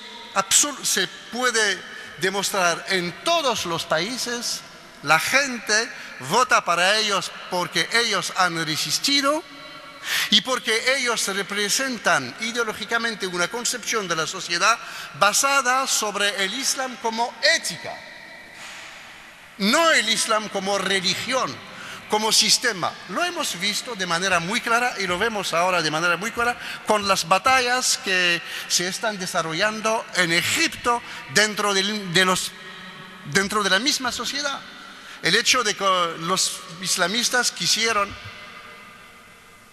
se puede demostrar en todos los países, la gente vota para ellos porque ellos han resistido y porque ellos representan ideológicamente una concepción de la sociedad basada sobre el Islam como ética, no el Islam como religión como sistema. Lo hemos visto de manera muy clara y lo vemos ahora de manera muy clara con las batallas que se están desarrollando en Egipto dentro de, dentro de la misma sociedad. El hecho de que los islamistas quisieron,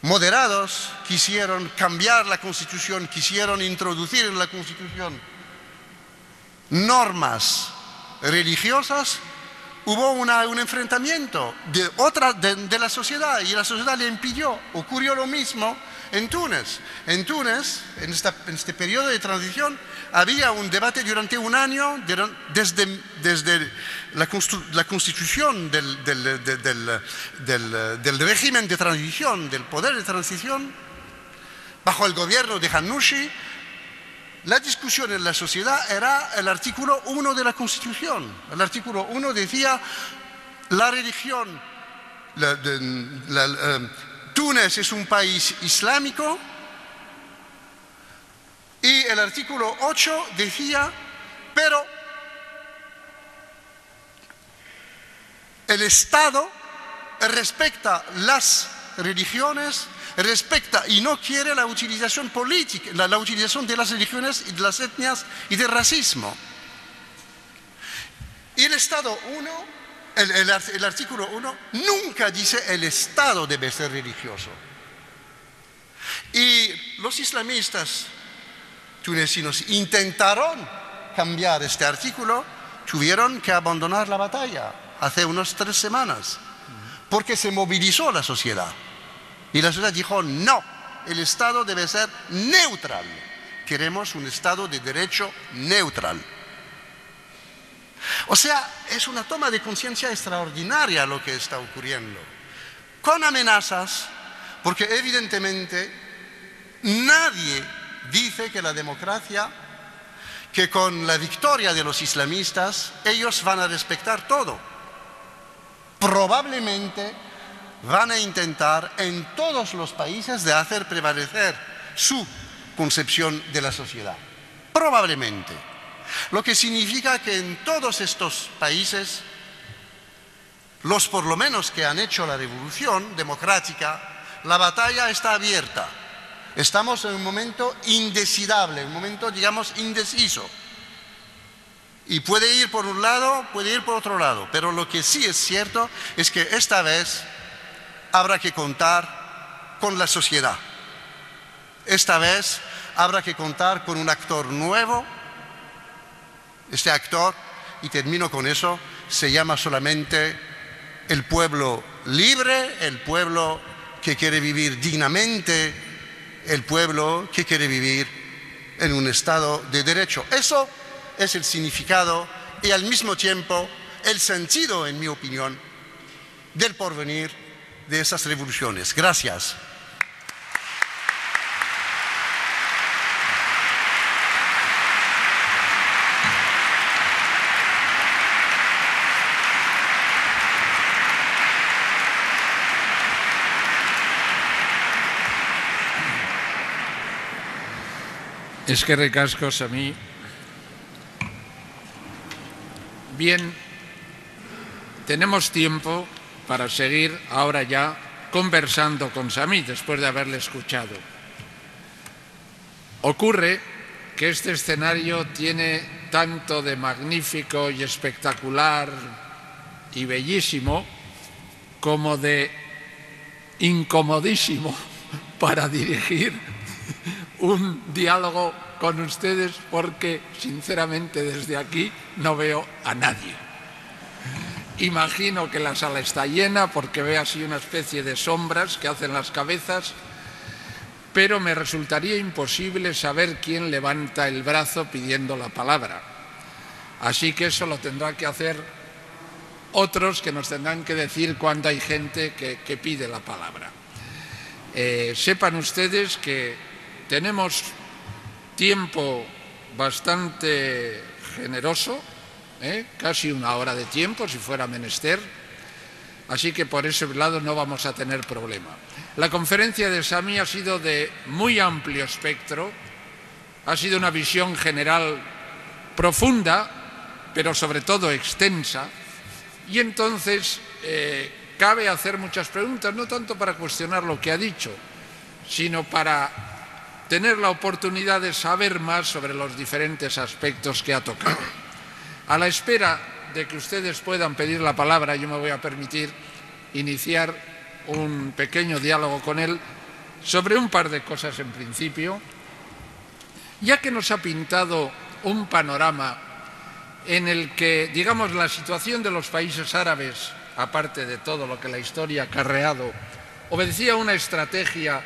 moderados, quisieron cambiar la constitución, quisieron introducir en la constitución normas religiosas hubo un enfrentamiento de, otra, de, la sociedad y la sociedad le impidió. Ocurrió lo mismo en Túnez. En Túnez, en, este periodo de transición, había un debate durante un año desde, desde la, constitución del, del, régimen de transición, del poder de transición, bajo el gobierno de Hanouchi, la discusión en la sociedad era el artículo 1 de la Constitución. El artículo 1 decía la religión, eh, Túnez es un país islámico y el artículo 8 decía, pero el Estado respecta las religiones, respecta y no quiere la utilización política, la, utilización de las religiones y de las etnias y del racismo. Y el Estado 1 el, artículo 1 nunca dice el Estado debe ser religioso. Y los islamistas tunecinos intentaron cambiar este artículo, tuvieron que abandonar la batalla hace unas tres semanas, porque se movilizó la sociedad. Y la sociedad dijo, no, el Estado debe ser neutral. Queremos un Estado de derecho neutral. O sea, es una toma de conciencia extraordinaria lo que está ocurriendo. Con amenazas, porque evidentemente nadie dice que la democracia, que con la victoria de los islamistas, ellos van a respetar todo. Probablemente van a intentar en todos los países de hacer prevalecer su concepción de la sociedad. Probablemente. Lo que significa que en todos estos países, los por lo menos que han hecho la revolución democrática, la batalla está abierta. Estamos en un momento indecidable, un momento, digamos, indeciso. Y puede ir por un lado, puede ir por otro lado. Pero lo que sí es cierto es que esta vez habrá que contar con la sociedad. Esta vez habrá que contar con un actor nuevo este actor, y termino con eso, se llama solamente el pueblo libre, el pueblo que quiere vivir dignamente, el pueblo que quiere vivir en un estado de derecho. Eso es el significado y al mismo tiempo el sentido, en mi opinión, del porvenir de esas revoluciones. Gracias. Es que recascos a mí. Bien, tenemos tiempo para seguir ahora ya conversando con Samí después de haberle escuchado. Ocurre que este escenario tiene tanto de magnífico y espectacular y bellísimo como de incomodísimo para dirigir un diálogo con ustedes porque sinceramente desde aquí no veo a nadie. Imagino que la sala está llena porque veo así una especie de sombras que hacen las cabezas, pero me resultaría imposible saber quién levanta el brazo pidiendo la palabra. Así que eso lo tendrá que hacer otros que nos tendrán que decir cuando hay gente que, pide la palabra. Eh, sepan ustedes que tenemos tiempo bastante generoso, ¿eh? casi una hora de tiempo si fuera menester, así que por ese lado no vamos a tener problema. La conferencia de Sami ha sido de muy amplio espectro, ha sido una visión general profunda, pero sobre todo extensa, y entonces eh, cabe hacer muchas preguntas, no tanto para cuestionar lo que ha dicho, sino para tener la oportunidad de saber más sobre los diferentes aspectos que ha tocado. A la espera de que ustedes puedan pedir la palabra, yo me voy a permitir iniciar un pequeño diálogo con él sobre un par de cosas en principio, ya que nos ha pintado un panorama en el que, digamos, la situación de los países árabes, aparte de todo lo que la historia ha acarreado, obedecía una estrategia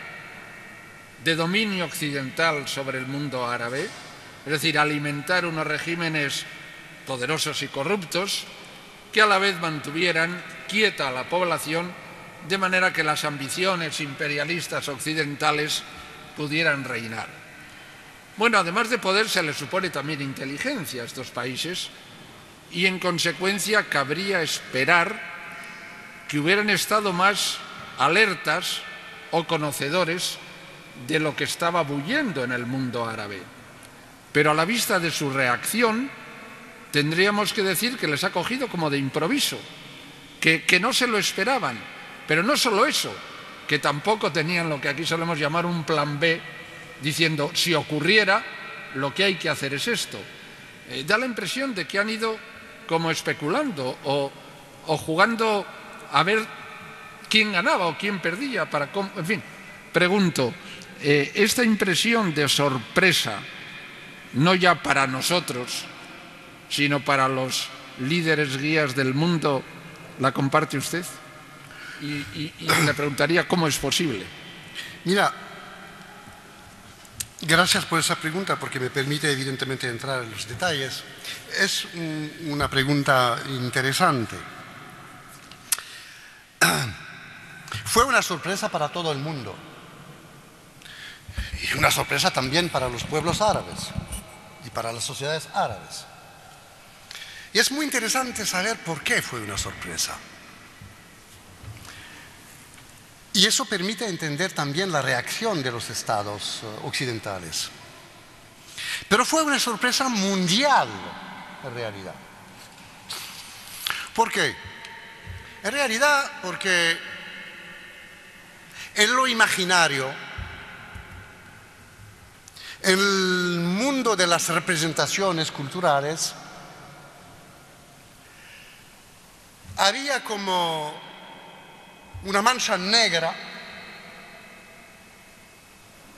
de dominio occidental sobre el mundo árabe, es decir, alimentar unos regímenes poderosos y corruptos que a la vez mantuvieran quieta a la población de manera que las ambiciones imperialistas occidentales pudieran reinar. Bueno, además de poder se le supone también inteligencia a estos países y en consecuencia cabría esperar que hubieran estado más alertas o conocedores de lo que estaba bullendo en el mundo árabe. Pero a la vista de su reacción, tendríamos que decir que les ha cogido como de improviso, que, no se lo esperaban. Pero no solo eso, que tampoco tenían lo que aquí solemos llamar un plan B, diciendo, si ocurriera, lo que hay que hacer es esto. Eh, da la impresión de que han ido como especulando o, o jugando a ver quién ganaba o quién perdía. Para, en fin, pregunto, eh, esta impresión de sorpresa, no ya para nosotros, sino para los líderes guías del mundo, ¿la comparte usted? Y, le preguntaría cómo es posible. Mira, gracias por esa pregunta porque me permite evidentemente entrar en los detalles. Es un, una pregunta interesante. Fue una sorpresa para todo el mundo y una sorpresa también para los pueblos árabes y para las sociedades árabes. Y es muy interesante saber por qué fue una sorpresa. Y eso permite entender también la reacción de los estados uh, occidentales. Pero fue una sorpresa mundial, en realidad. ¿Por qué? En realidad, porque en lo imaginario, el mundo de las representaciones culturales, había como una mancha negra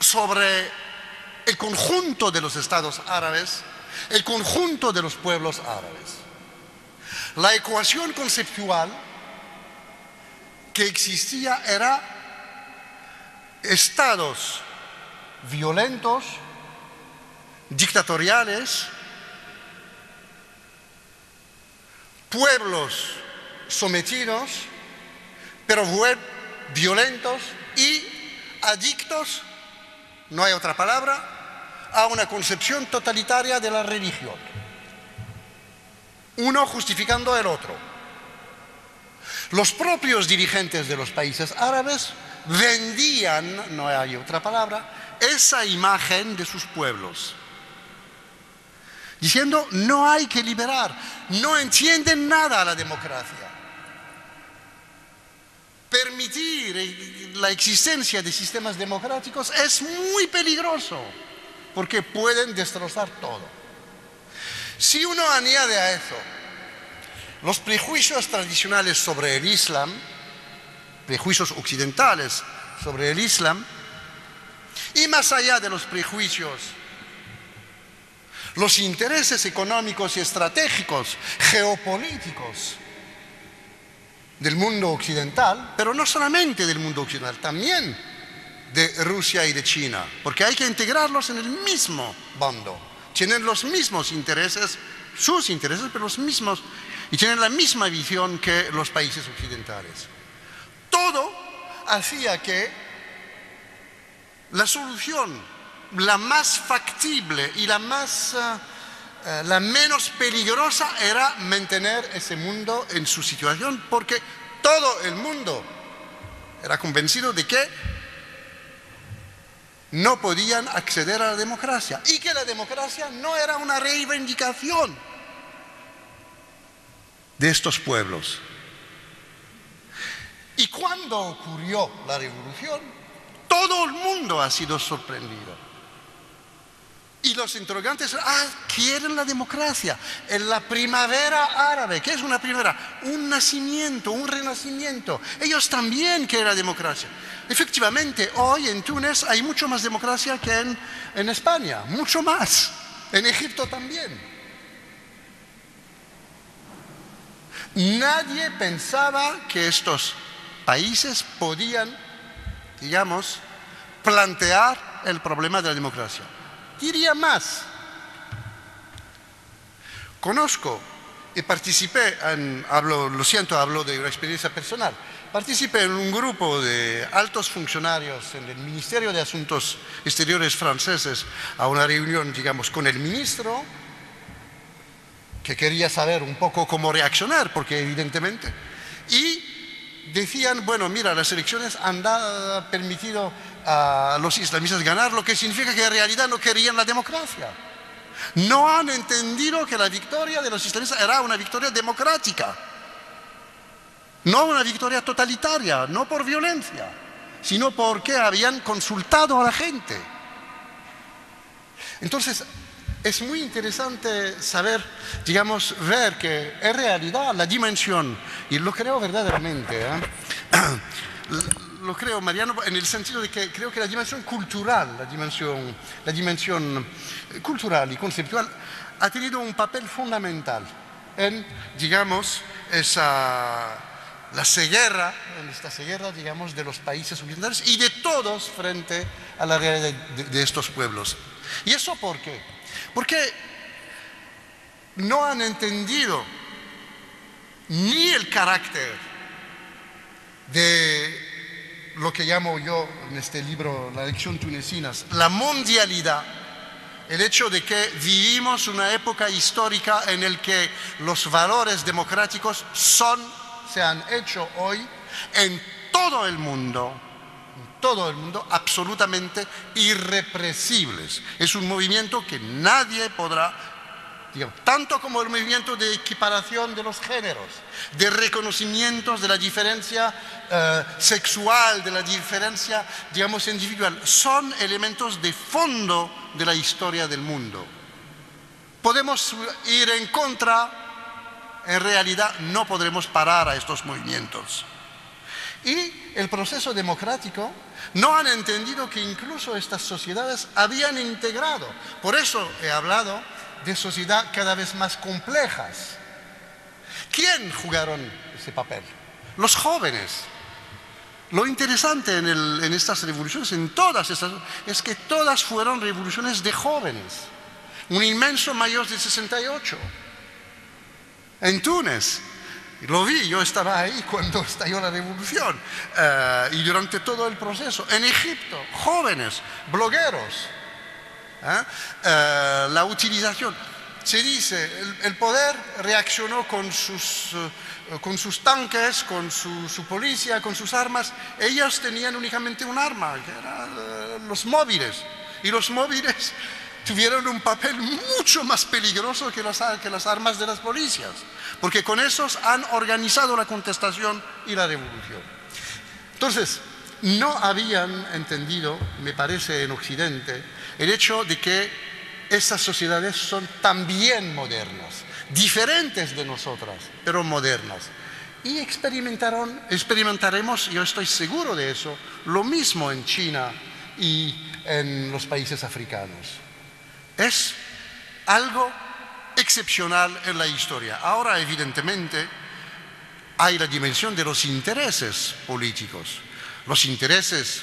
sobre el conjunto de los estados árabes, el conjunto de los pueblos árabes. La ecuación conceptual que existía era estados violentos, dictatoriales, pueblos sometidos, pero violentos y adictos, no hay otra palabra, a una concepción totalitaria de la religión. Uno justificando el otro. Los propios dirigentes de los países árabes vendían, no hay otra palabra, esa imagen de sus pueblos. Diciendo, no hay que liberar, no entienden nada a la democracia. Permitir la existencia de sistemas democráticos es muy peligroso, porque pueden destrozar todo. Si uno añade a eso los prejuicios tradicionales sobre el Islam, prejuicios occidentales sobre el Islam, y más allá de los prejuicios, los intereses económicos y estratégicos, geopolíticos del mundo occidental, pero no solamente del mundo occidental, también de Rusia y de China, porque hay que integrarlos en el mismo bando. Tienen los mismos intereses, sus intereses, pero los mismos, y tienen la misma visión que los países occidentales. Todo hacía que la solución, la más factible y la más... Uh, Uh, la menos peligrosa era mantener ese mundo en su situación, porque todo el mundo era convencido de que no podían acceder a la democracia y que la democracia no era una reivindicación de estos pueblos. Y cuando ocurrió la revolución, todo el mundo ha sido sorprendido. Y los interrogantes, ah, quieren la democracia. En la primavera árabe, ¿qué es una primavera? Un nacimiento, un renacimiento. Ellos también quieren la democracia. Efectivamente, hoy en Túnez hay mucho más democracia que en, en España, mucho más. En Egipto también. Nadie pensaba que estos países podían, digamos, plantear el problema de la democracia. Diría más. Conozco y participé, en, lo siento, hablo de una experiencia personal, participé en un grupo de altos funcionarios en el Ministerio de Asuntos Exteriores franceses a una reunión, digamos, con el ministro, que quería saber un poco cómo reaccionar, porque evidentemente, y decían, bueno, mira, las elecciones han permitido a los islamistas ganar, lo que significa que en realidad no querían la democracia. No han entendido que la victoria de los islamistas era una victoria democrática, no una victoria totalitaria, no por violencia, sino porque habían consultado a la gente. Entonces, es muy interesante saber, digamos, ver que en realidad la dimensión, y lo creo verdaderamente, ¿eh? lo creo, Mariano, en el sentido de que creo que la dimensión cultural, la dimensión, la dimensión cultural y conceptual, ha tenido un papel fundamental en, digamos, esa, la ceguera, en esta ceguera, digamos, de los países occidentales y de todos frente a la realidad de, de estos pueblos. ¿Y eso por qué? Porque no han entendido ni el carácter de lo que llamo yo en este libro, La lección tunecinas, la mundialidad, el hecho de que vivimos una época histórica en la que los valores democráticos son, se han hecho hoy en todo el mundo, en todo el mundo, absolutamente irrepresibles. Es un movimiento que nadie podrá tanto como el movimiento de equiparación de los géneros, de reconocimientos de la diferencia eh, sexual, de la diferencia, digamos, individual, son elementos de fondo de la historia del mundo. Podemos ir en contra, en realidad no podremos parar a estos movimientos. Y el proceso democrático no han entendido que incluso estas sociedades habían integrado. Por eso he hablado de sociedad cada vez más complejas. ¿Quién jugaron ese papel? Los jóvenes. Lo interesante en, estas revoluciones, en todas estas, es que todas fueron revoluciones de jóvenes. Un inmenso mayor de 68. En Túnez, lo vi, yo estaba ahí cuando estalló la revolución eh, y durante todo el proceso. En Egipto, jóvenes, blogueros, ¿eh? Eh, la utilización. Se dice, el, poder reaccionó con sus, eh, con sus tanques, con su, su, policía, con sus armas. Ellos tenían únicamente un arma, que eran los móviles. Y los móviles tuvieron un papel mucho más peligroso que las, que las armas de las policías, porque con esos han organizado la contestación y la revolución. Entonces, no habían entendido, me parece en Occidente, el hecho de que esas sociedades son también modernas, diferentes de nosotras, pero modernas. Y experimentaron, experimentaremos, yo estoy seguro de eso, lo mismo en China y en los países africanos. Es algo excepcional en la historia. Ahora, evidentemente, hay la dimensión de los intereses políticos. Los intereses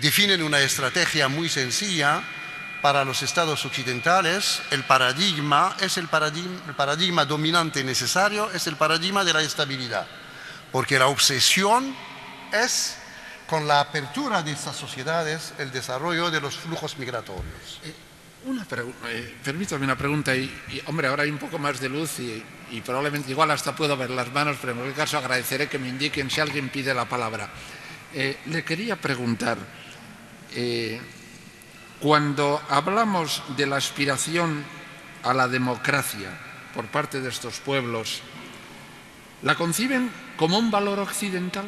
definen una estrategia muy sencilla para los estados occidentales, el paradigma es el paradigma, el paradigma dominante necesario, es el paradigma de la estabilidad, porque la obsesión es con la apertura de estas sociedades el desarrollo de los flujos migratorios. Eh, una eh, permítame una pregunta, y, hombre, ahora hay un poco más de luz y, probablemente igual hasta puedo ver las manos, pero en cualquier caso agradeceré que me indiquen si alguien pide la palabra. Eh, le quería preguntar, cuando hablamos de la aspiración a la democracia por parte de estos pueblos, ¿la conciben como un valor occidental?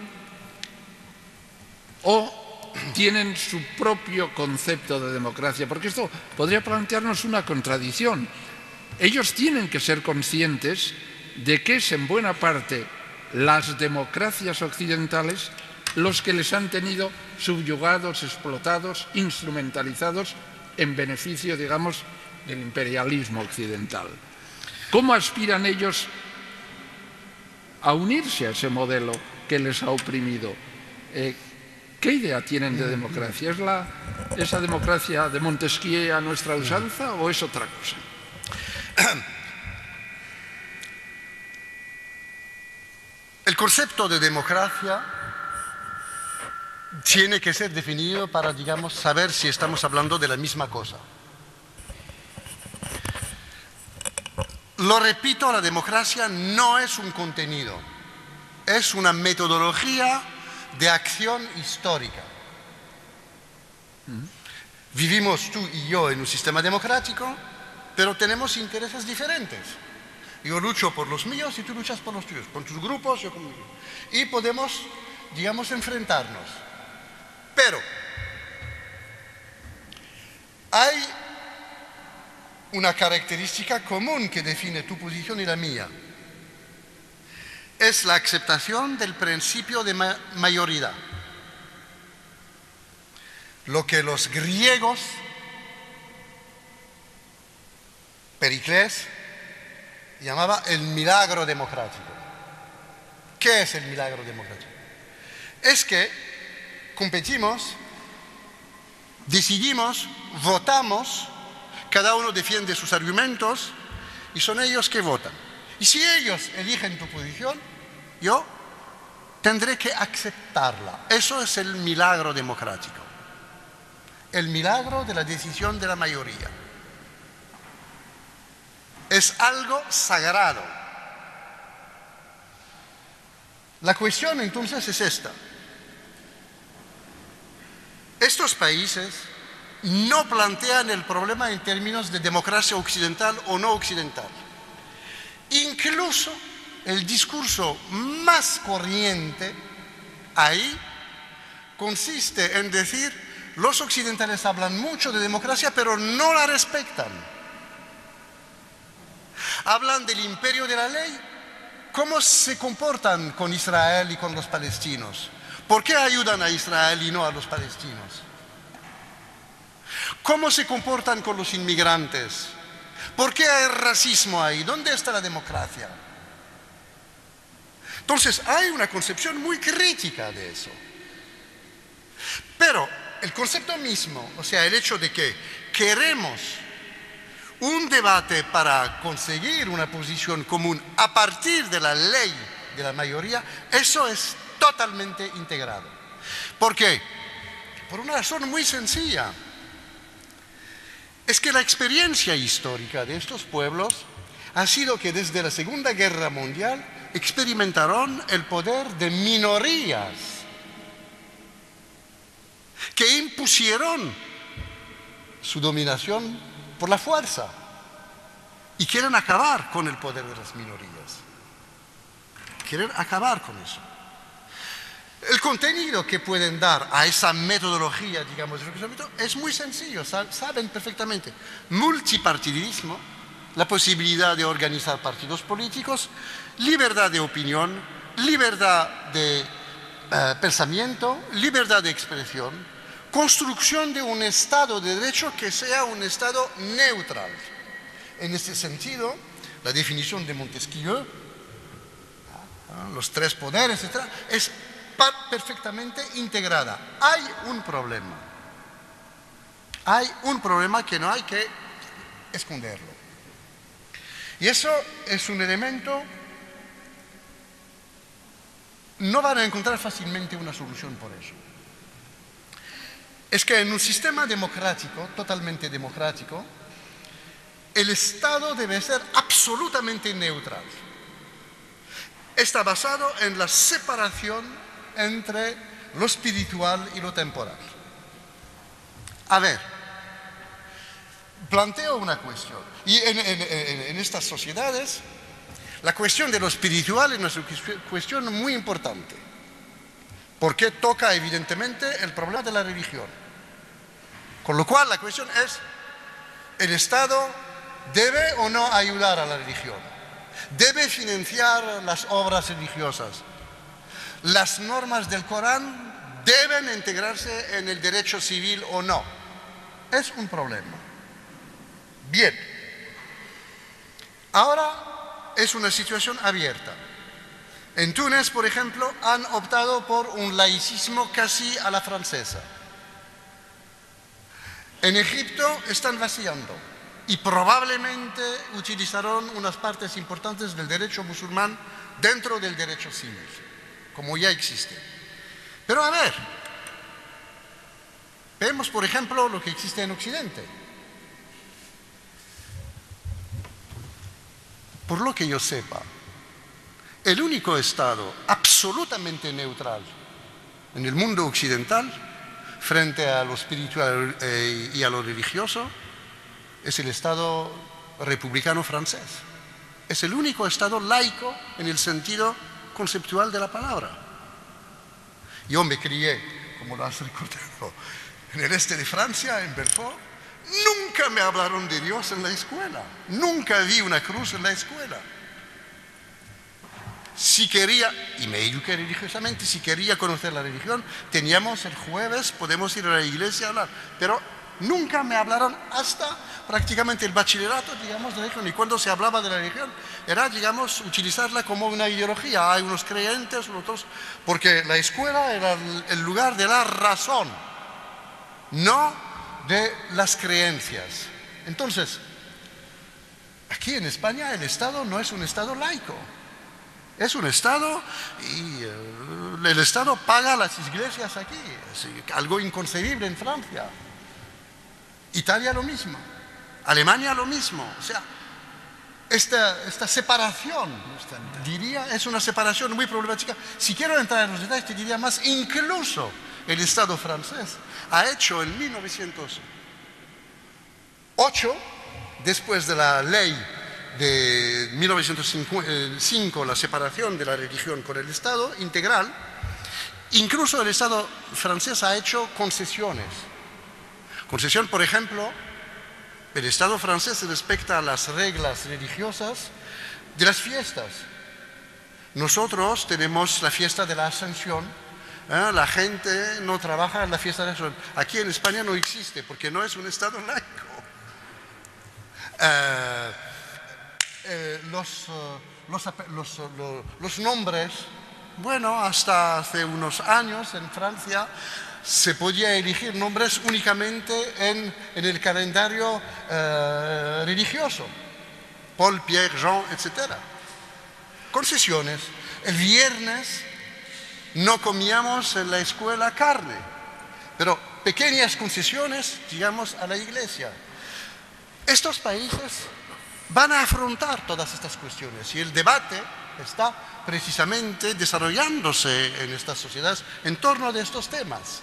¿O tienen su propio concepto de democracia? Porque esto podría plantearnos una contradicción. Ellos tienen que ser conscientes de que es en buena parte las democracias occidentales los que les han tenido subyugados, explotados, instrumentalizados en beneficio, digamos, del imperialismo occidental. ¿Cómo aspiran ellos a unirse a ese modelo que les ha oprimido? Eh, ¿Qué idea tienen de democracia? ¿Es la, esa democracia de Montesquieu a nuestra usanza o es otra cosa? El concepto de democracia tiene que ser definido para, digamos, saber si estamos hablando de la misma cosa. Lo repito, la democracia no es un contenido, es una metodología de acción histórica. Vivimos tú y yo en un sistema democrático, pero tenemos intereses diferentes. Yo lucho por los míos y tú luchas por los tuyos, con tus grupos, yo conmigo. Y podemos, digamos, enfrentarnos. Pero hay una característica común que define tu posición y la mía. Es la aceptación del principio de mayoría. Lo que los griegos, Pericles, llamaba el milagro democrático. ¿Qué es el milagro democrático? Es que competimos, decidimos, votamos cada uno defiende sus argumentos y son ellos que votan. Y si ellos eligen tu posición, yo tendré que aceptarla. Eso es el milagro democrático. El milagro de la decisión de la mayoría. Es algo sagrado. La cuestión entonces es esta. Estos países no plantean el problema en términos de democracia occidental o no occidental. Incluso el discurso más corriente ahí consiste en decir, los occidentales hablan mucho de democracia, pero no la respetan. Hablan del imperio de la ley, cómo se comportan con Israel y con los palestinos. ¿Por qué ayudan a Israel y no a los palestinos? ¿Cómo se comportan con los inmigrantes? ¿Por qué hay racismo ahí? ¿Dónde está la democracia? Entonces hay una concepción muy crítica de eso. Pero el concepto mismo, o sea, el hecho de que queremos un debate para conseguir una posición común a partir de la ley de la mayoría, eso es totalmente integrado. ¿Por qué? Por una razón muy sencilla es que la experiencia histórica de estos pueblos ha sido que desde la Segunda Guerra Mundial experimentaron el poder de minorías que impusieron su dominación por la fuerza y quieren acabar con el poder de las minorías. Quieren acabar con eso. El contenido que pueden dar a esa metodología, digamos, es muy sencillo, saben perfectamente. Multipartidismo, la posibilidad de organizar partidos políticos, libertad de opinión, libertad de eh, pensamiento, libertad de expresión, construcción de un Estado de Derecho que sea un Estado neutral. En este sentido, la definición de Montesquieu, los tres poderes, etc., es perfectamente integrada. Hay un problema. Hay un problema que no hay que esconderlo. Y eso es un elemento... No van a encontrar fácilmente una solución por eso. Es que en un sistema democrático, totalmente democrático, el Estado debe ser absolutamente neutral. Está basado en la separación entre lo espiritual y lo temporal. A ver, planteo una cuestión. Y en, estas sociedades, la cuestión de lo espiritual es una cuestión muy importante, porque toca evidentemente el problema de la religión. Con lo cual la cuestión es, ¿el Estado debe o no ayudar a la religión? ¿Debe financiar las obras religiosas? Las normas del Corán deben integrarse en el derecho civil o no. Es un problema. Bien. Ahora es una situación abierta. En Túnez, por ejemplo, han optado por un laicismo casi a la francesa. En Egipto están vaciando y probablemente utilizaron unas partes importantes del derecho musulmán dentro del derecho civil, como ya existe. Pero a ver, vemos por ejemplo lo que existe en Occidente. Por lo que yo sepa, el único Estado absolutamente neutral en el mundo occidental frente a lo espiritual eh, y a lo religioso es el Estado republicano francés. Es el único Estado laico en el sentido conceptual de la palabra. Yo me crié, como lo has recordado, en el este de Francia, en Belfort. Nunca me hablaron de Dios en la escuela. Nunca vi una cruz en la escuela. Si quería, y me eduqué religiosamente, si quería conocer la religión, teníamos el jueves, podemos ir a la iglesia a hablar. Pero nunca me hablaron hasta prácticamente el bachillerato, digamos, de religión. Y cuando se hablaba de la religión, era, digamos, utilizarla como una ideología. Hay unos creyentes, otros, porque la escuela era el lugar de la razón, no de las creencias. Entonces, aquí en España el Estado no es un Estado laico. Es un Estado y eh, el Estado paga las iglesias aquí. Algo inconcebible en Francia. Italia lo mismo. Alemania lo mismo. O sea, esta, esta separación, diría, es una separación muy problemática. Si quiero entrar en los detalles, te diría más, incluso el Estado francés ha hecho en 1908, después de la ley de 1905, la separación de la religión con el Estado integral, incluso el Estado francés ha hecho concesiones. Concesión, por ejemplo, el Estado francés respecta a las reglas religiosas de las fiestas. Nosotros tenemos la fiesta de la Ascensión, ¿eh? la gente no trabaja en la fiesta de la Ascensión. Aquí en España no existe porque no es un Estado laico. Eh, eh, los, los, nombres, bueno, hasta hace unos años en Francia se podía elegir nombres únicamente en, el calendario eh, religioso. Paul, Pierre, Jean, etc. Concesiones. El viernes no comíamos en la escuela carne, pero pequeñas concesiones, digamos, a la iglesia. Estos países van a afrontar todas estas cuestiones y el debate está precisamente desarrollándose en estas sociedades en torno a estos temas.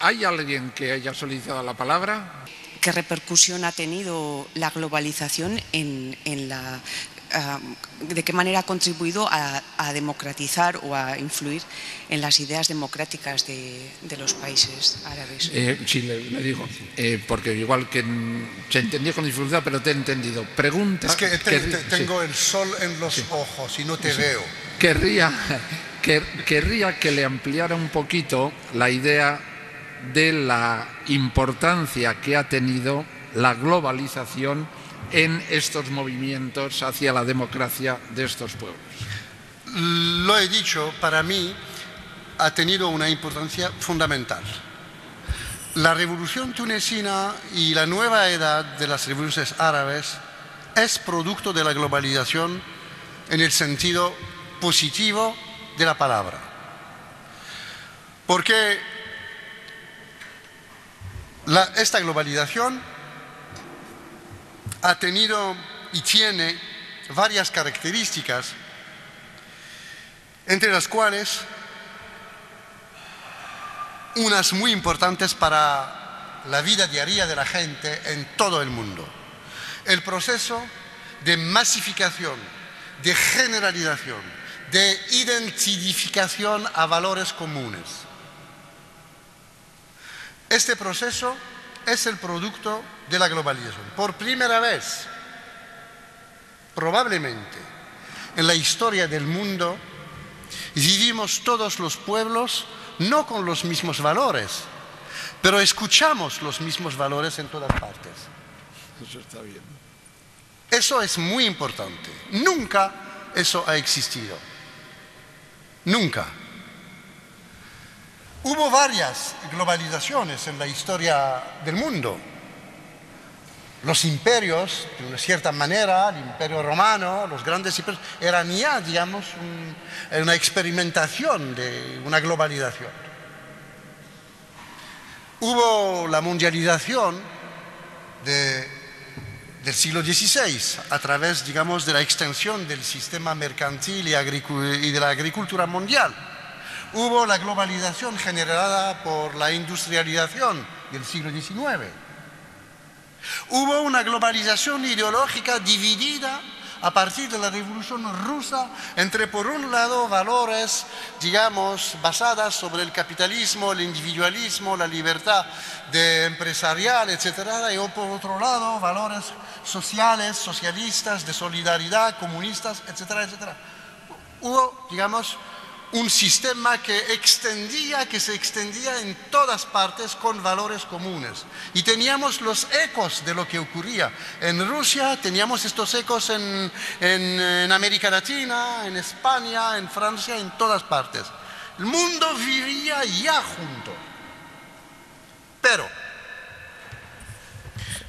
¿Hay alguien que haya solicitado la palabra? ¿Qué repercusión ha tenido la globalización en, la de qué manera ha contribuido a, democratizar o a influir en las ideas democráticas de, los países árabes. Eh, sí, le, digo, eh, porque igual que se entendía con dificultad, pero te he entendido. Pregunta. Es que tengo el sol en los ojos y no te veo. Querría, querría que le ampliara un poquito la idea de la importancia que ha tenido la globalización en estos movimientos hacia la democracia de estos pueblos? Lo he dicho, para mí ha tenido una importancia fundamental. La revolución tunecina y la nueva edad de las revoluciones árabes es producto de la globalización en el sentido positivo de la palabra. Porque esta globalización ha tenido y tiene varias características, entre las cuales unas muy importantes para la vida diaria de la gente en todo el mundo. El proceso de masificación, de generalización, de identificación a valores comunes. Este proceso es el producto de la globalización. Por primera vez, probablemente, en la historia del mundo, vivimos todos los pueblos no con los mismos valores, pero escuchamos los mismos valores en todas partes. Eso está bien. Eso es muy importante. Nunca eso ha existido. Nunca. Hubo varias globalizaciones en la historia del mundo. Los imperios, de una cierta manera, el imperio romano, los grandes imperios, eran ya, digamos, una experimentación de una globalización. Hubo la mundialización del siglo XVI a través, digamos, de la extensión del sistema mercantil y de la agricultura mundial hubo la globalización generada por la industrialización del siglo XIX. Hubo una globalización ideológica dividida a partir de la revolución rusa entre, por un lado, valores, digamos, basadas sobre el capitalismo, el individualismo, la libertad empresarial, etc., y por otro lado, valores sociales, socialistas, de solidaridad, comunistas, etcétera. Hubo, digamos, un sistema que extendía, que se extendía en todas partes con valores comunes. Y teníamos los ecos de lo que ocurría. En Rusia teníamos estos ecos en, América Latina, en España, en Francia, en todas partes. El mundo vivía ya junto. Pero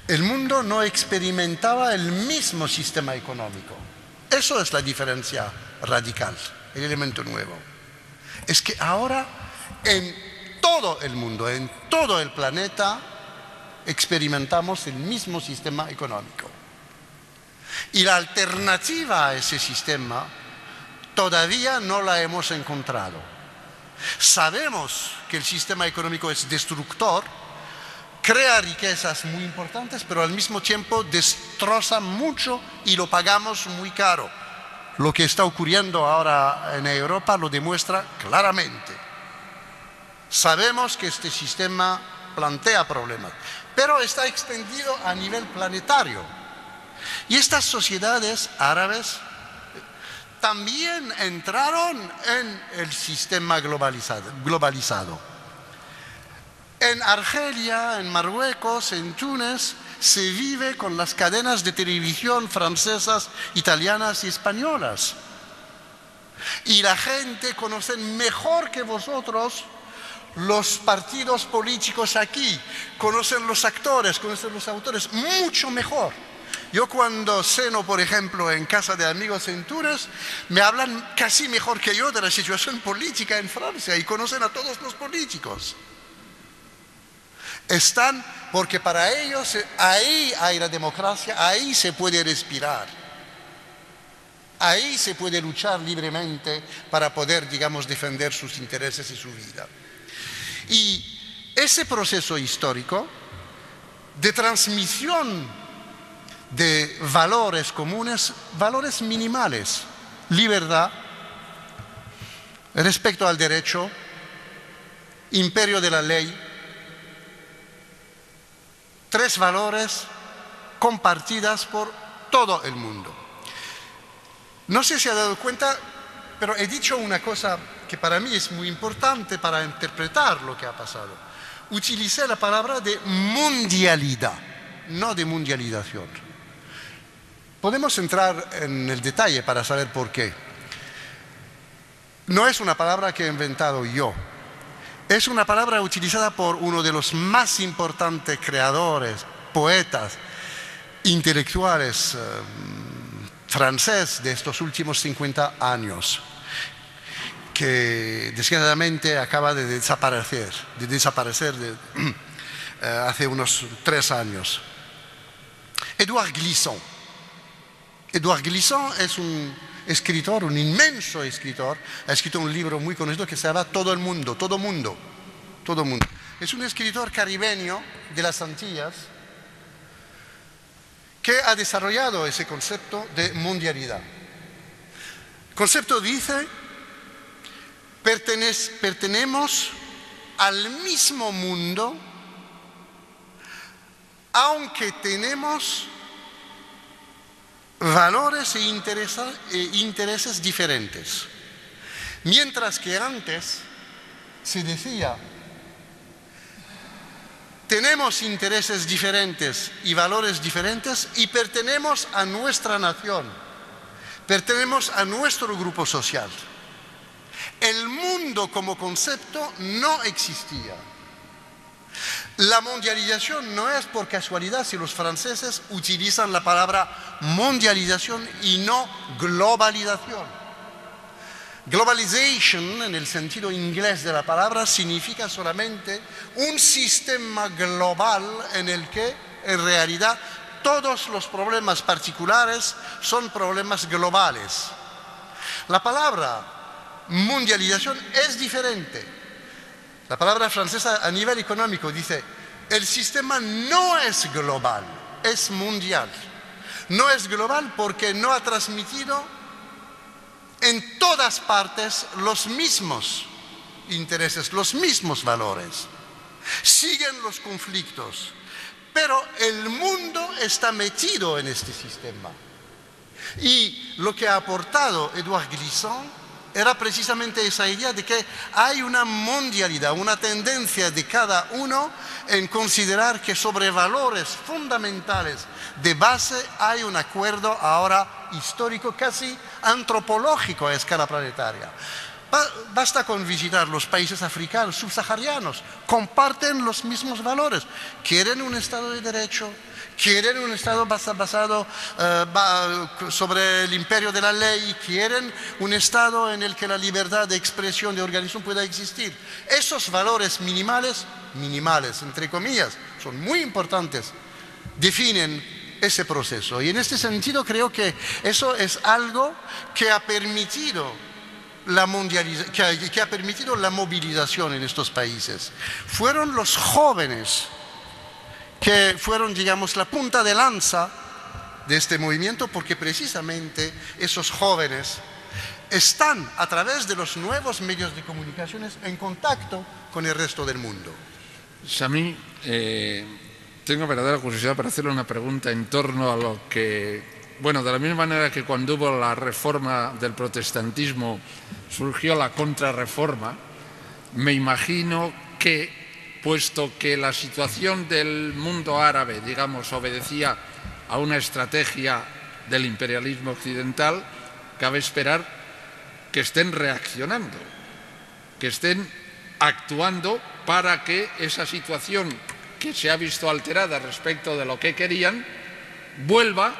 el mundo no experimentaba el mismo sistema económico. Eso es la diferencia radical, el elemento nuevo es que ahora en todo el mundo, en todo el planeta, experimentamos el mismo sistema económico. Y la alternativa a ese sistema todavía no la hemos encontrado. Sabemos que el sistema económico es destructor, crea riquezas muy importantes, pero al mismo tiempo destroza mucho y lo pagamos muy caro. Lo que está ocurriendo ahora en Europa lo demuestra claramente. Sabemos que este sistema plantea problemas, pero está extendido a nivel planetario. Y estas sociedades árabes también entraron en el sistema globalizado. En Argelia, en Marruecos, en Túnez, se vive con las cadenas de televisión francesas, italianas y españolas. Y la gente conoce mejor que vosotros los partidos políticos aquí, conocen los actores, conocen los autores, mucho mejor. Yo cuando ceno, por ejemplo, en casa de amigos en Túnez, me hablan casi mejor que yo de la situación política en Francia y conocen a todos los políticos. Están porque para ellos ahí hay la democracia, ahí se puede respirar. Ahí se puede luchar libremente para poder, digamos, defender sus intereses y su vida. Y ese proceso histórico de transmisión de valores comunes, valores minimales, libertad, respecto al derecho, imperio de la ley, tres valores compartidas por todo el mundo. No sé si ha dado cuenta, pero he dicho una cosa que para mí es muy importante para interpretar lo que ha pasado. Utilicé la palabra de mundialidad, no de mundialización. Podemos entrar en el detalle para saber por qué. No es una palabra que he inventado yo, es una palabra utilizada por uno de los más importantes creadores, poetas, intelectuales eh, franceses de estos últimos 50 años, que desgraciadamente acaba de desaparecer, de desaparecer eh, hace unos tres años. Edouard Glissant. Edouard Glissant es un escritor, un inmenso escritor, ha escrito un libro muy conocido que se llama Todo el mundo, todo mundo, todo mundo. Es un escritor caribeño de las Antillas que ha desarrollado ese concepto de mundialidad. El concepto dice, pertenemos al mismo mundo, aunque tenemos valores e, e intereses diferentes. Mientras que antes se decía, tenemos intereses diferentes y valores diferentes y pertenecemos a nuestra nación, pertenecemos a nuestro grupo social. El mundo como concepto no existía. La mundialización no es por casualidad si los franceses utilizan la palabra mundialización y no globalización. Globalization, en el sentido inglés de la palabra, significa solamente un sistema global en el que, en realidad, todos los problemas particulares son problemas globales. La palabra mundialización es diferente. La palabra francesa a nivel económico dice, el sistema no es global, es mundial. No es global porque no ha transmitido en todas partes los mismos intereses, los mismos valores. Siguen los conflictos, pero el mundo está metido en este sistema. Y lo que ha aportado Edouard Glissant era precisamente esa idea de que hay una mundialidad, una tendencia de cada uno en considerar que sobre valores fundamentales de base hay un acuerdo ahora histórico, casi antropológico a escala planetaria. Basta con visitar los países africanos, subsaharianos, comparten los mismos valores, quieren un Estado de Derecho, quieren un Estado basado eh, sobre el imperio de la ley, quieren un Estado en el que la libertad de expresión de organización pueda existir. Esos valores minimales, minimales entre comillas, son muy importantes, definen ese proceso. Y en este sentido creo que eso es algo que ha permitido la que ha permitido la movilización en estos países. Fueron los jóvenes que fueron, digamos, la punta de lanza de este movimiento porque precisamente esos jóvenes están a través de los nuevos medios de comunicaciones en contacto con el resto del mundo. Sami, eh, tengo verdadera curiosidad para hacerle una pregunta en torno a lo que, bueno, de la misma manera que cuando hubo la reforma del protestantismo surgió la contrarreforma, me imagino que puesto que la situación del mundo árabe, digamos, obedecía a una estrategia del imperialismo occidental, cabe esperar que estén reaccionando, que estén actuando para que esa situación que se ha visto alterada respecto de lo que querían vuelva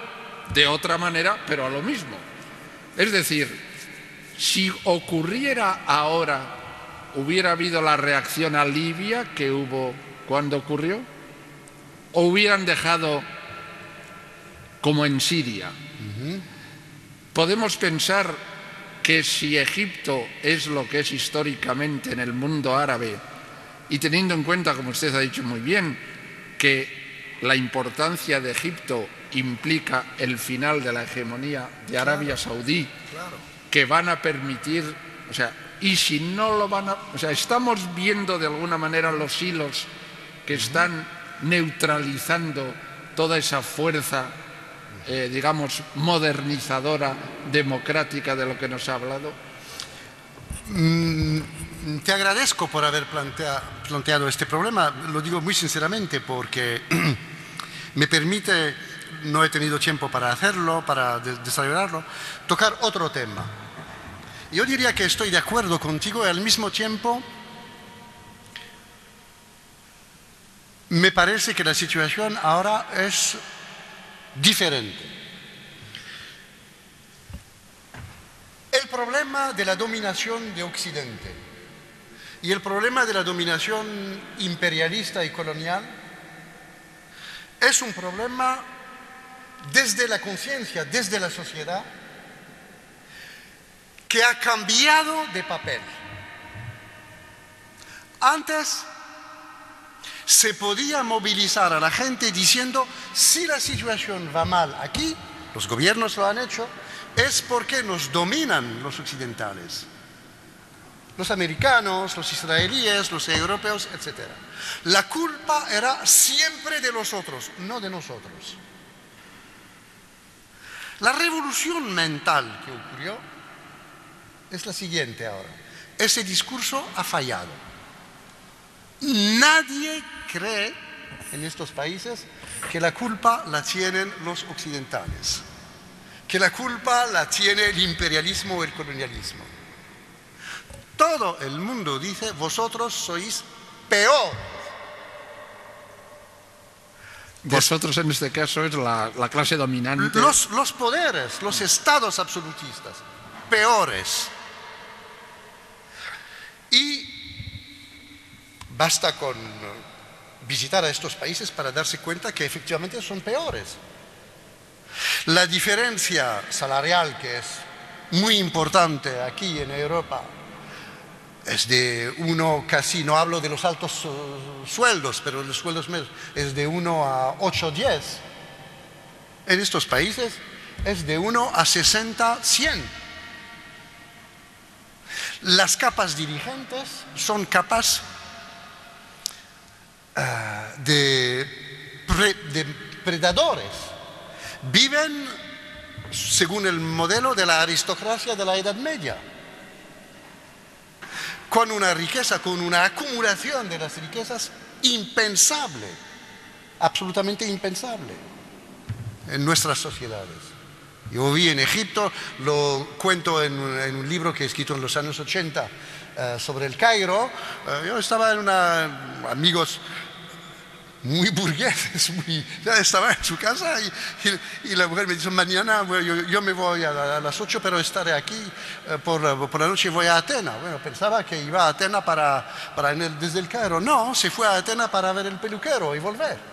de otra manera, pero a lo mismo. Es decir, si ocurriera ahora hubiera habido la reacción a Libia que hubo cuando ocurrió? ¿O hubieran dejado como en Siria? Podemos pensar que si Egipto es lo que es históricamente en el mundo árabe, y teniendo en cuenta, como usted ha dicho muy bien, que la importancia de Egipto implica el final de la hegemonía de Arabia Saudí, que van a permitir, o sea, y si no lo van a... O sea, estamos viendo de alguna manera los hilos que están neutralizando toda esa fuerza, eh, digamos, modernizadora, democrática de lo que nos ha hablado. Mm, te agradezco por haber planteado este problema, lo digo muy sinceramente porque me permite, no he tenido tiempo para hacerlo, para desarrollarlo, tocar otro tema yo diría que estoy de acuerdo contigo y al mismo tiempo me parece que la situación ahora es diferente. El problema de la dominación de Occidente y el problema de la dominación imperialista y colonial es un problema desde la conciencia, desde la sociedad, que ha cambiado de papel. Antes se podía movilizar a la gente diciendo, si la situación va mal aquí, los gobiernos lo han hecho, es porque nos dominan los occidentales, los americanos, los israelíes, los europeos, etc. La culpa era siempre de los otros, no de nosotros. La revolución mental que ocurrió es la siguiente ahora. Ese discurso ha fallado. Nadie cree en estos países que la culpa la tienen los occidentales, que la culpa la tiene el imperialismo o el colonialismo. Todo el mundo dice, vosotros sois peor. Vosotros en este caso es la, clase dominante. Los, los poderes, los estados absolutistas, peores. Y basta con visitar a estos países para darse cuenta que efectivamente son peores. La diferencia salarial, que es muy importante aquí en Europa, es de uno casi, no hablo de los altos uh, sueldos, pero los sueldos medios, es de 1 a 8, 10. En estos países es de 1 a 60, 100. Las capas dirigentes son capas uh, de, de predadores. Viven según el modelo de la aristocracia de la Edad Media con una riqueza, con una acumulación de las riquezas impensable, absolutamente impensable en nuestras sociedades. Yo vi en Egipto, lo cuento en, un libro que he escrito en los años 80 eh, sobre el Cairo. Eh, yo estaba en una, amigos muy burgueses, muy, estaba en su casa y, la mujer me dice, mañana yo, me voy a, las 8, pero estaré aquí eh, por, la noche y voy a Atenas. Bueno, pensaba que iba a Atenas para, para desde el Cairo. No, se fue a Atenas para ver el peluquero y volver.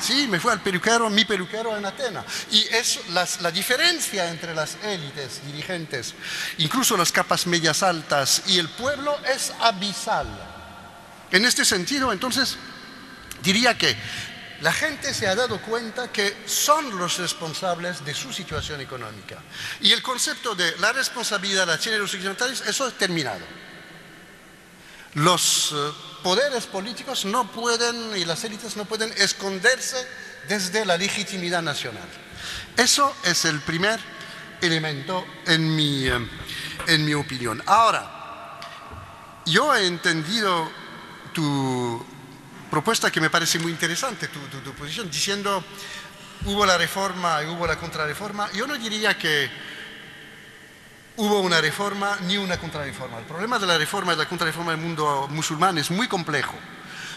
Sí, me fui al peluquero, mi peluquero en Atenas. Y es la diferencia entre las élites dirigentes, incluso las capas medias altas y el pueblo es abisal. En este sentido, entonces, diría que la gente se ha dado cuenta que son los responsables de su situación económica. Y el concepto de la responsabilidad la tienen los occidentales, eso es terminado. Los eh, poderes políticos no pueden y las élites no pueden esconderse desde la legitimidad nacional. Eso es el primer elemento en mi, eh, en mi opinión. Ahora, yo he entendido tu propuesta que me parece muy interesante, tu, posición, diciendo hubo la reforma y hubo la contrarreforma. Yo no diría que hubo una reforma ni una contrarreforma. El problema de la reforma y la contrarreforma del mundo musulmán es muy complejo.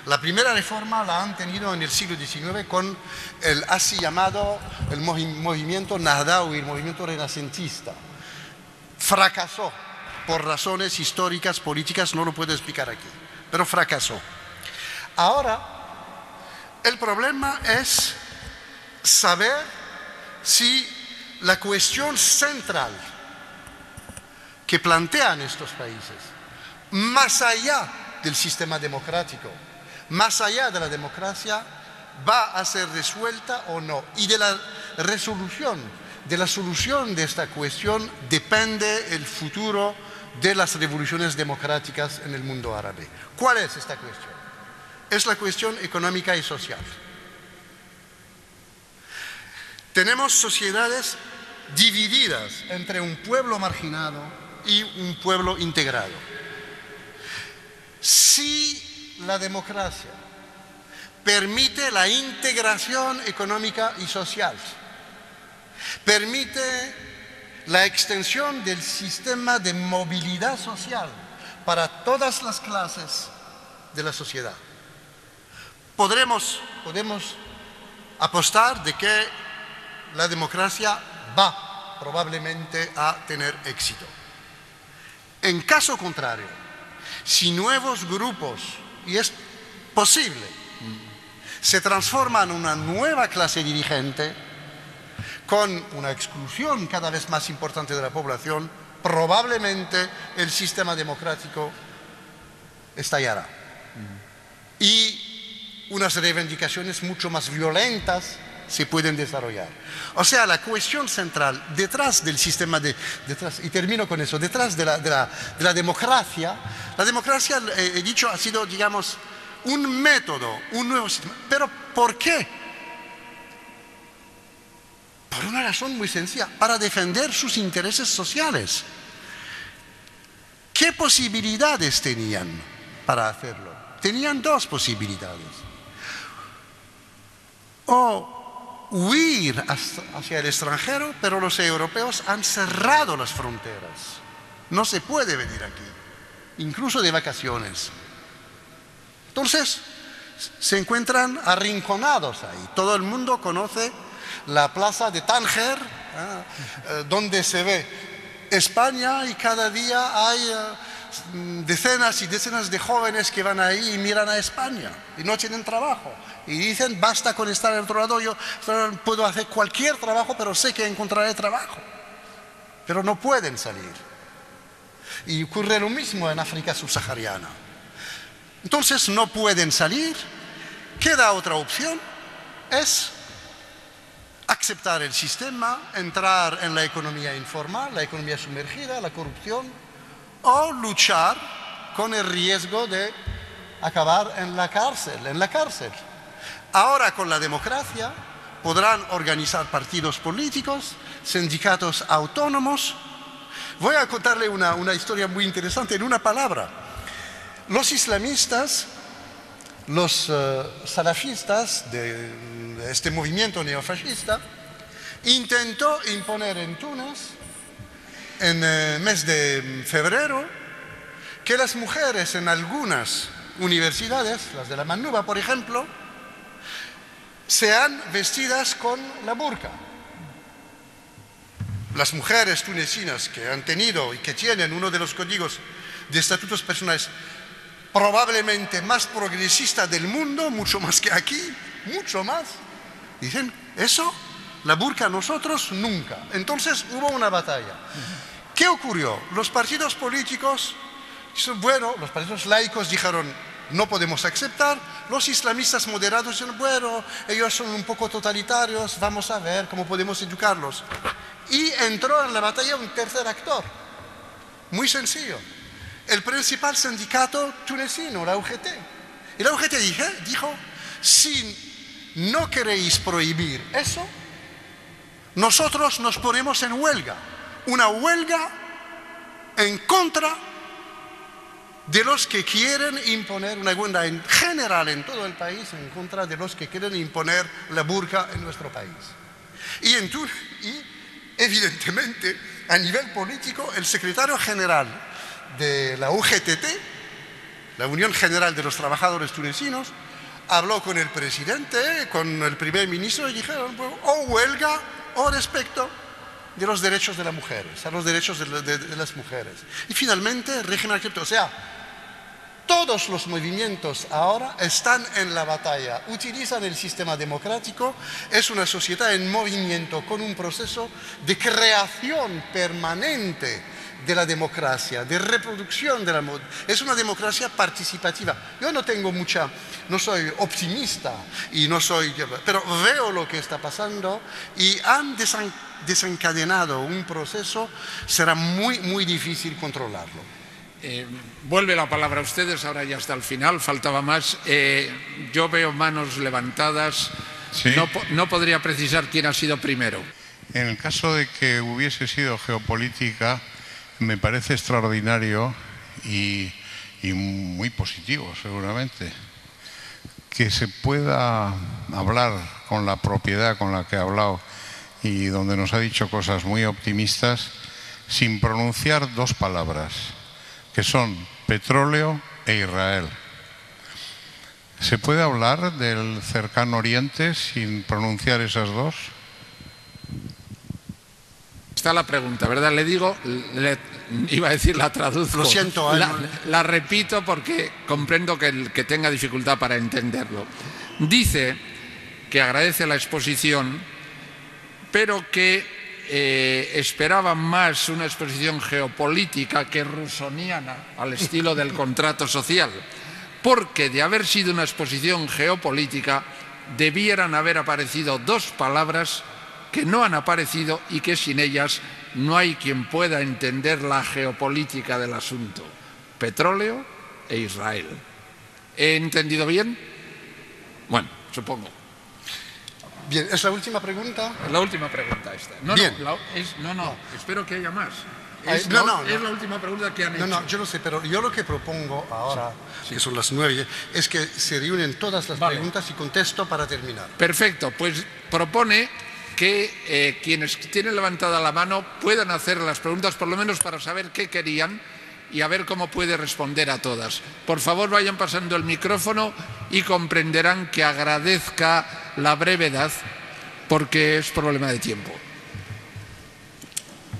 La primera reforma la han tenido en el siglo XIX con el así llamado el movimiento Nahdawi, el movimiento renacentista. Fracasó por razones históricas, políticas, no lo puedo explicar aquí pero fracasó. Ahora, el problema es saber si la cuestión central que plantean estos países, más allá del sistema democrático, más allá de la democracia, va a ser resuelta o no. Y de la resolución, de la solución de esta cuestión depende el futuro de las revoluciones democráticas en el mundo árabe. ¿Cuál es esta cuestión? Es la cuestión económica y social. Tenemos sociedades divididas entre un pueblo marginado y un pueblo integrado. Si la democracia permite la integración económica y social, permite la extensión del sistema de movilidad social para todas las clases de la sociedad. Podremos, podemos apostar de que la democracia va probablemente a tener éxito. En caso contrario, si nuevos grupos, y es posible, se transforman en una nueva clase dirigente, con una exclusión cada vez más importante de la población, probablemente el sistema democrático estallará. Y unas reivindicaciones mucho más violentas se pueden desarrollar. O sea, la cuestión central detrás del sistema de, detrás, y termino con eso, detrás de la, de la, democracia, la democracia, eh, he dicho, ha sido, digamos, un método, un nuevo sistema. Pero ¿por qué? Por una razón muy sencilla, para defender sus intereses sociales. ¿Qué posibilidades tenían para hacerlo? Tenían dos posibilidades. O huir hacia el extranjero, pero los europeos han cerrado las fronteras. No se puede venir aquí, incluso de vacaciones. Entonces, se encuentran arrinconados ahí. Todo el mundo conoce la plaza de Tánger, ¿eh? Eh, donde se ve España y cada día hay eh, decenas y decenas de jóvenes que van ahí y miran a España y no tienen trabajo. Y dicen, basta con estar al otro lado, yo puedo hacer cualquier trabajo, pero sé que encontraré trabajo. Pero no pueden salir. Y ocurre lo mismo en África subsahariana. Entonces no pueden salir. Queda otra opción, es aceptar el sistema, entrar en la economía informal, la economía sumergida, la corrupción, o luchar con el riesgo de acabar en la cárcel, en la cárcel. Ahora con la democracia podrán organizar partidos políticos, sindicatos autónomos. Voy a contarle una, una historia muy interesante en una palabra. Los islamistas, los eh, salafistas de este movimiento neofascista, intentó imponer en Túnez, en el mes de febrero, que las mujeres en algunas universidades, las de la Manuba por ejemplo, sean vestidas con la burka. Las mujeres tunecinas que han tenido y que tienen uno de los códigos de estatutos personales probablemente más progresista del mundo, mucho más que aquí, mucho más, Dicen, eso, la burka nosotros nunca. Entonces hubo una batalla. ¿Qué ocurrió? Los partidos políticos, bueno, los partidos laicos dijeron, no podemos aceptar. Los islamistas moderados dijeron, bueno, ellos son un poco totalitarios, vamos a ver cómo podemos educarlos. Y entró en la batalla un tercer actor, muy sencillo, el principal sindicato tunecino, la UGT. Y la UGT dijo, sin no queréis prohibir eso, nosotros nos ponemos en huelga. Una huelga en contra de los que quieren imponer, una huelga en general en todo el país, en contra de los que quieren imponer la burka en nuestro país. Y, en y evidentemente, a nivel político, el secretario general de la UGTT, la Unión General de los Trabajadores Tunecinos, habló con el presidente, con el primer ministro y dijeron, o huelga o respecto de los derechos de las mujeres, a los derechos de, las mujeres. Y finalmente régimen aceptó. O sea, todos los movimientos ahora están en la batalla, utilizan el sistema democrático, es una sociedad en movimiento con un proceso de creación permanente de la democracia, de reproducción de la es una democracia participativa. Yo no tengo mucha, no soy optimista y no soy, pero veo lo que está pasando y han desencadenado un proceso, será muy, muy difícil controlarlo. Eh, vuelve la palabra a ustedes, ahora ya hasta el final, faltaba más. Eh, yo veo manos levantadas, no, no podría precisar quién ha sido primero. En el caso de que hubiese sido geopolítica, me parece extraordinario y, muy positivo seguramente que se pueda hablar con la propiedad con la que ha hablado y donde nos ha dicho cosas muy optimistas sin pronunciar dos palabras, que son petróleo e Israel. ¿Se puede hablar del cercano oriente sin pronunciar esas dos? Está la pregunta, ¿verdad? Le digo, iba a decir la traduzco. Lo siento. La, la repito porque comprendo que, el, que tenga dificultad para entenderlo. Dice que agradece la exposición, pero que eh, esperaba más una exposición geopolítica que rusoniana, al estilo del contrato social, porque de haber sido una exposición geopolítica debieran haber aparecido dos palabras que no han aparecido y que sin ellas no hay quien pueda entender la geopolítica del asunto. Petróleo e Israel. ¿He entendido bien? Bueno, supongo. Bien, ¿es la última pregunta? La última pregunta esta. No, bien. No, no, no, espero que haya más. Es, no, la, no, es no. la última pregunta que han No, hecho. no, yo lo sé, pero yo lo que propongo ahora, que son las nueve, es que se reúnen todas las Vale. preguntas y contesto para terminar. Perfecto, pues propone que eh, quienes tienen levantada la mano puedan hacer las preguntas, por lo menos para saber qué querían y a ver cómo puede responder a todas. Por favor, vayan pasando el micrófono y comprenderán que agradezca la brevedad porque es problema de tiempo.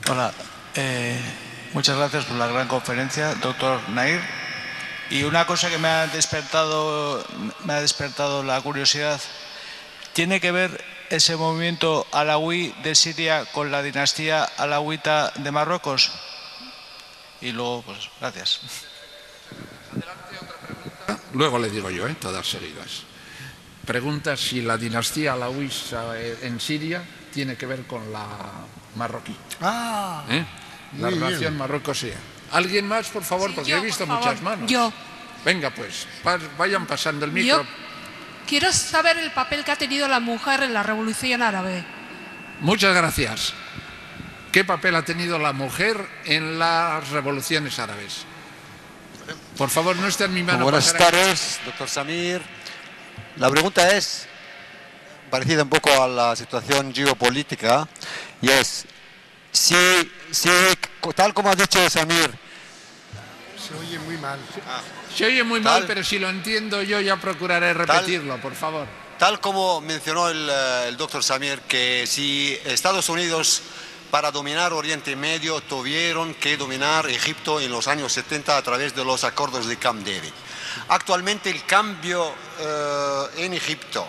Hola, eh, muchas gracias por la gran conferencia, doctor Nair. Y una cosa que me ha despertado, me ha despertado la curiosidad, ¿tiene que ver ese movimiento alawí de Siria con la dinastía alawita de Marruecos? Y luego, pues, gracias. Luego le digo yo, ¿eh? todas seguidas. Pregunta si la dinastía alawí en Siria tiene que ver con la marroquí. Ah, ¿eh? La relación Marruecos-Siria. ¿Alguien más, por favor? Sí, Porque yo, he visto por muchas favor. manos. Yo. Venga, pues, vayan pasando el micro. Yo quiero saber el papel que ha tenido la mujer en la revolución árabe. Muchas gracias. ¿Qué papel ha tenido la mujer en las revoluciones árabes? Por favor, no esté en mi mano. Buenas tardes, doctor Samir. La pregunta es parecida un poco a la situación geopolítica y es si, si tal como ha dicho Samir, se oye muy mal. Se oye muy mal, Tal- pero si lo entiendo yo ya procuraré repetirlo, por favor. tal como mencionó el, eh, el doctor Samir, que si Estados Unidos para dominar Oriente Medio tuvieron que dominar Egipto en los años 70 a través de los acuerdos de Camp David. Actualmente el cambio eh, en Egipto,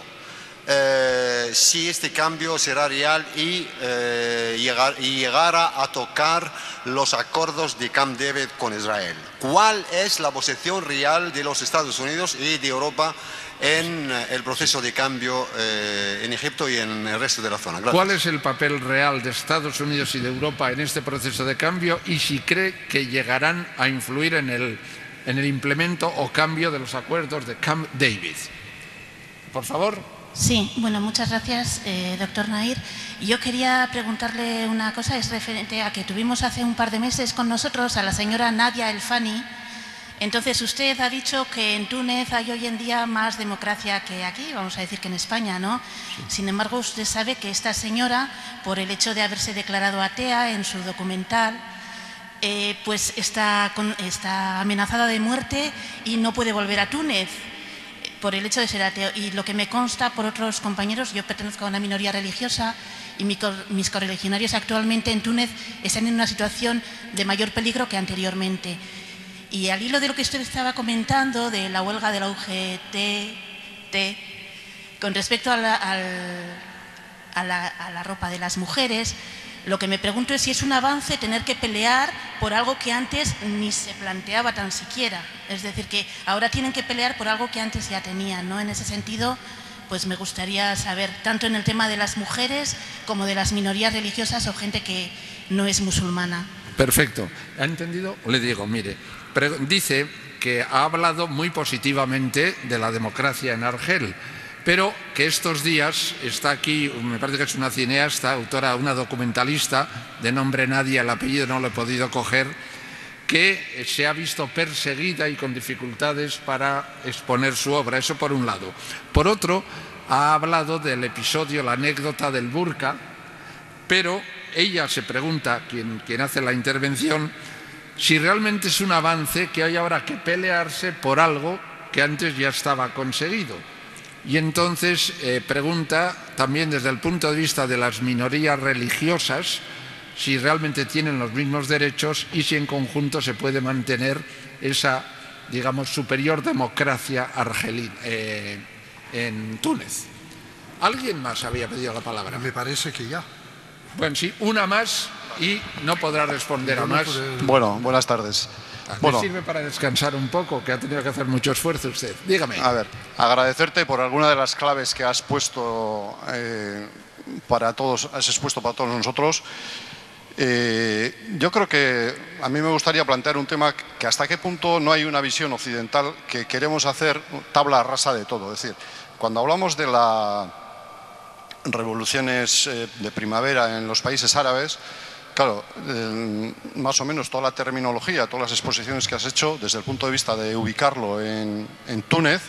eh, si este cambio será real y, eh, llegar, y llegara a tocar los acuerdos de Camp David con Israel. ¿Cuál es la posición real de los Estados Unidos y de Europa en eh, el proceso de cambio eh, en Egipto y en el resto de la zona? Gracias. ¿Cuál es el papel real de Estados Unidos y de Europa en este proceso de cambio y si cree que llegarán a influir en el, en el implemento o cambio de los acuerdos de Camp David? Por favor. Sí, bueno, muchas gracias, eh, doctor Nair. Yo quería preguntarle una cosa, es referente a que tuvimos hace un par de meses con nosotros a la señora Nadia Elfani. Entonces, usted ha dicho que en Túnez hay hoy en día más democracia que aquí, vamos a decir que en España, ¿no? Sin embargo, usted sabe que esta señora, por el hecho de haberse declarado atea en su documental, eh, pues está, con- está amenazada de muerte y no puede volver a Túnez por el hecho de ser ateo. Y lo que me consta por otros compañeros, yo pertenezco a una minoría religiosa y mis correligionarios actualmente en Túnez están en una situación de mayor peligro que anteriormente. Y al hilo de lo que usted estaba comentando, de la huelga de la UGT, con respecto a la- a la ropa de las mujeres, lo que me pregunto es si es un avance tener que pelear por algo que antes ni se planteaba tan siquiera. Es decir, que ahora tienen que pelear por algo que antes ya tenían. ¿no? En ese sentido, pues me gustaría saber, tanto en el tema de las mujeres como de las minorías religiosas o gente que no es musulmana. Perfecto. ¿Ha entendido? Le digo, mire, dice que ha hablado muy positivamente de la democracia en Argel, pero que estos días está aquí, me parece que es una cineasta, autora, una documentalista, de nombre Nadia, el apellido no lo he podido coger, que se ha visto perseguida y con dificultades para exponer su obra. Eso por un lado. Por otro, ha hablado del episodio, la anécdota del burka, pero ella se pregunta, quien, quien hace la intervención, si realmente es un avance que hay ahora que pelearse por algo que antes ya estaba conseguido. Y entonces eh, pregunta también desde el punto de vista de las minorías religiosas si realmente tienen los mismos derechos y si en conjunto se puede mantener esa, digamos, superior democracia argelina eh, en Túnez. ¿Alguien más había pedido la palabra? Me parece que ya. Bueno, sí, una más y no podrá responder a más. Bueno, buenas tardes. ¿Le Bueno, sirve para descansar un poco, que ha tenido que hacer mucho esfuerzo usted? Dígame. a ver, agradecerte por alguna de las claves que has puesto eh, para todos, has expuesto para todos nosotros. Eh, yo creo que a mí me gustaría plantear un tema que hasta qué punto no hay una visión occidental que queremos hacer tabla rasa de todo. Es decir, cuando hablamos de las revoluciones eh, de primavera en los países árabes, claro, más o menos toda la terminología, todas las exposiciones que has hecho, desde el punto de vista de ubicarlo en, en Túnez,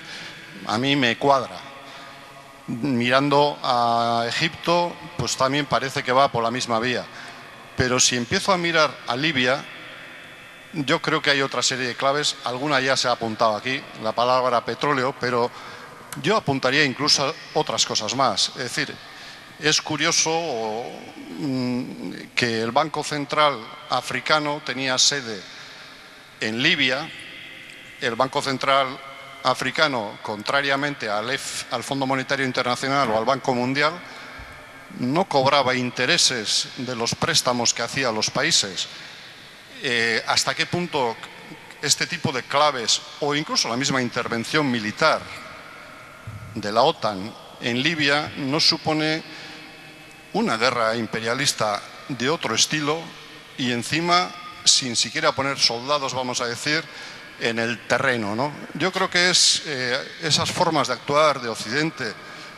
a mí me cuadra. Mirando a Egipto, pues también parece que va por la misma vía. Pero si empiezo a mirar a Libia, yo creo que hay otra serie de claves, alguna ya se ha apuntado aquí, la palabra petróleo, pero yo apuntaría incluso a otras cosas más. Es decir, es curioso mm, que el Banco Central africano tenía sede en Libia, el Banco Central africano, contrariamente al, Fondo Monetario Internacional o al Banco Mundial, no cobraba intereses de los préstamos que hacía los países. Eh, ¿Hasta qué punto este tipo de claves o incluso la misma intervención militar de la OTAN en Libia no supone una guerra imperialista de otro estilo y encima sin siquiera poner soldados, vamos a decir, en el terreno. ¿no? Yo creo que es eh, esas formas de actuar de Occidente,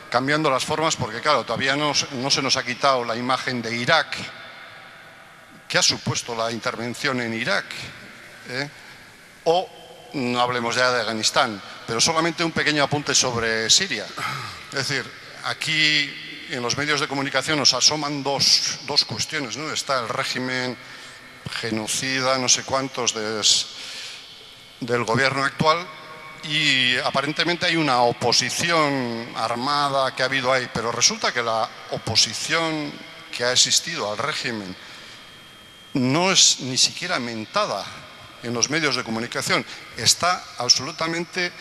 cambiando las formas, porque claro, todavía no, se nos ha quitado la imagen de Irak, que ha supuesto la intervención en Irak, ¿eh? o no hablemos ya de Afganistán, pero solamente un pequeño apunte sobre Siria. Es decir, aquí en los medios de comunicación nos asoman dos, dos cuestiones, ¿no? Está el régimen genocida, no sé cuántos, de del gobierno actual y aparentemente hay una oposición armada que ha habido ahí, pero resulta que la oposición que ha existido al régimen no es ni siquiera mentada en los medios de comunicación, está absolutamente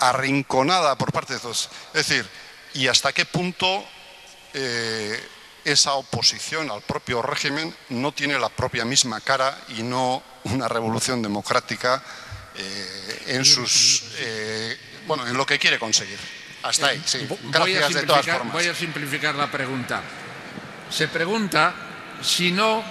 arrinconada por parte de todos. Es decir, ¿y hasta qué punto eh, esa oposición al propio régimen no tiene la propia misma cara y no una revolución democrática eh, en sus eh, bueno en lo que quiere conseguir. Hasta ahí, sí. Gracias de todas formas. Voy a simplificar la pregunta. Se pregunta si no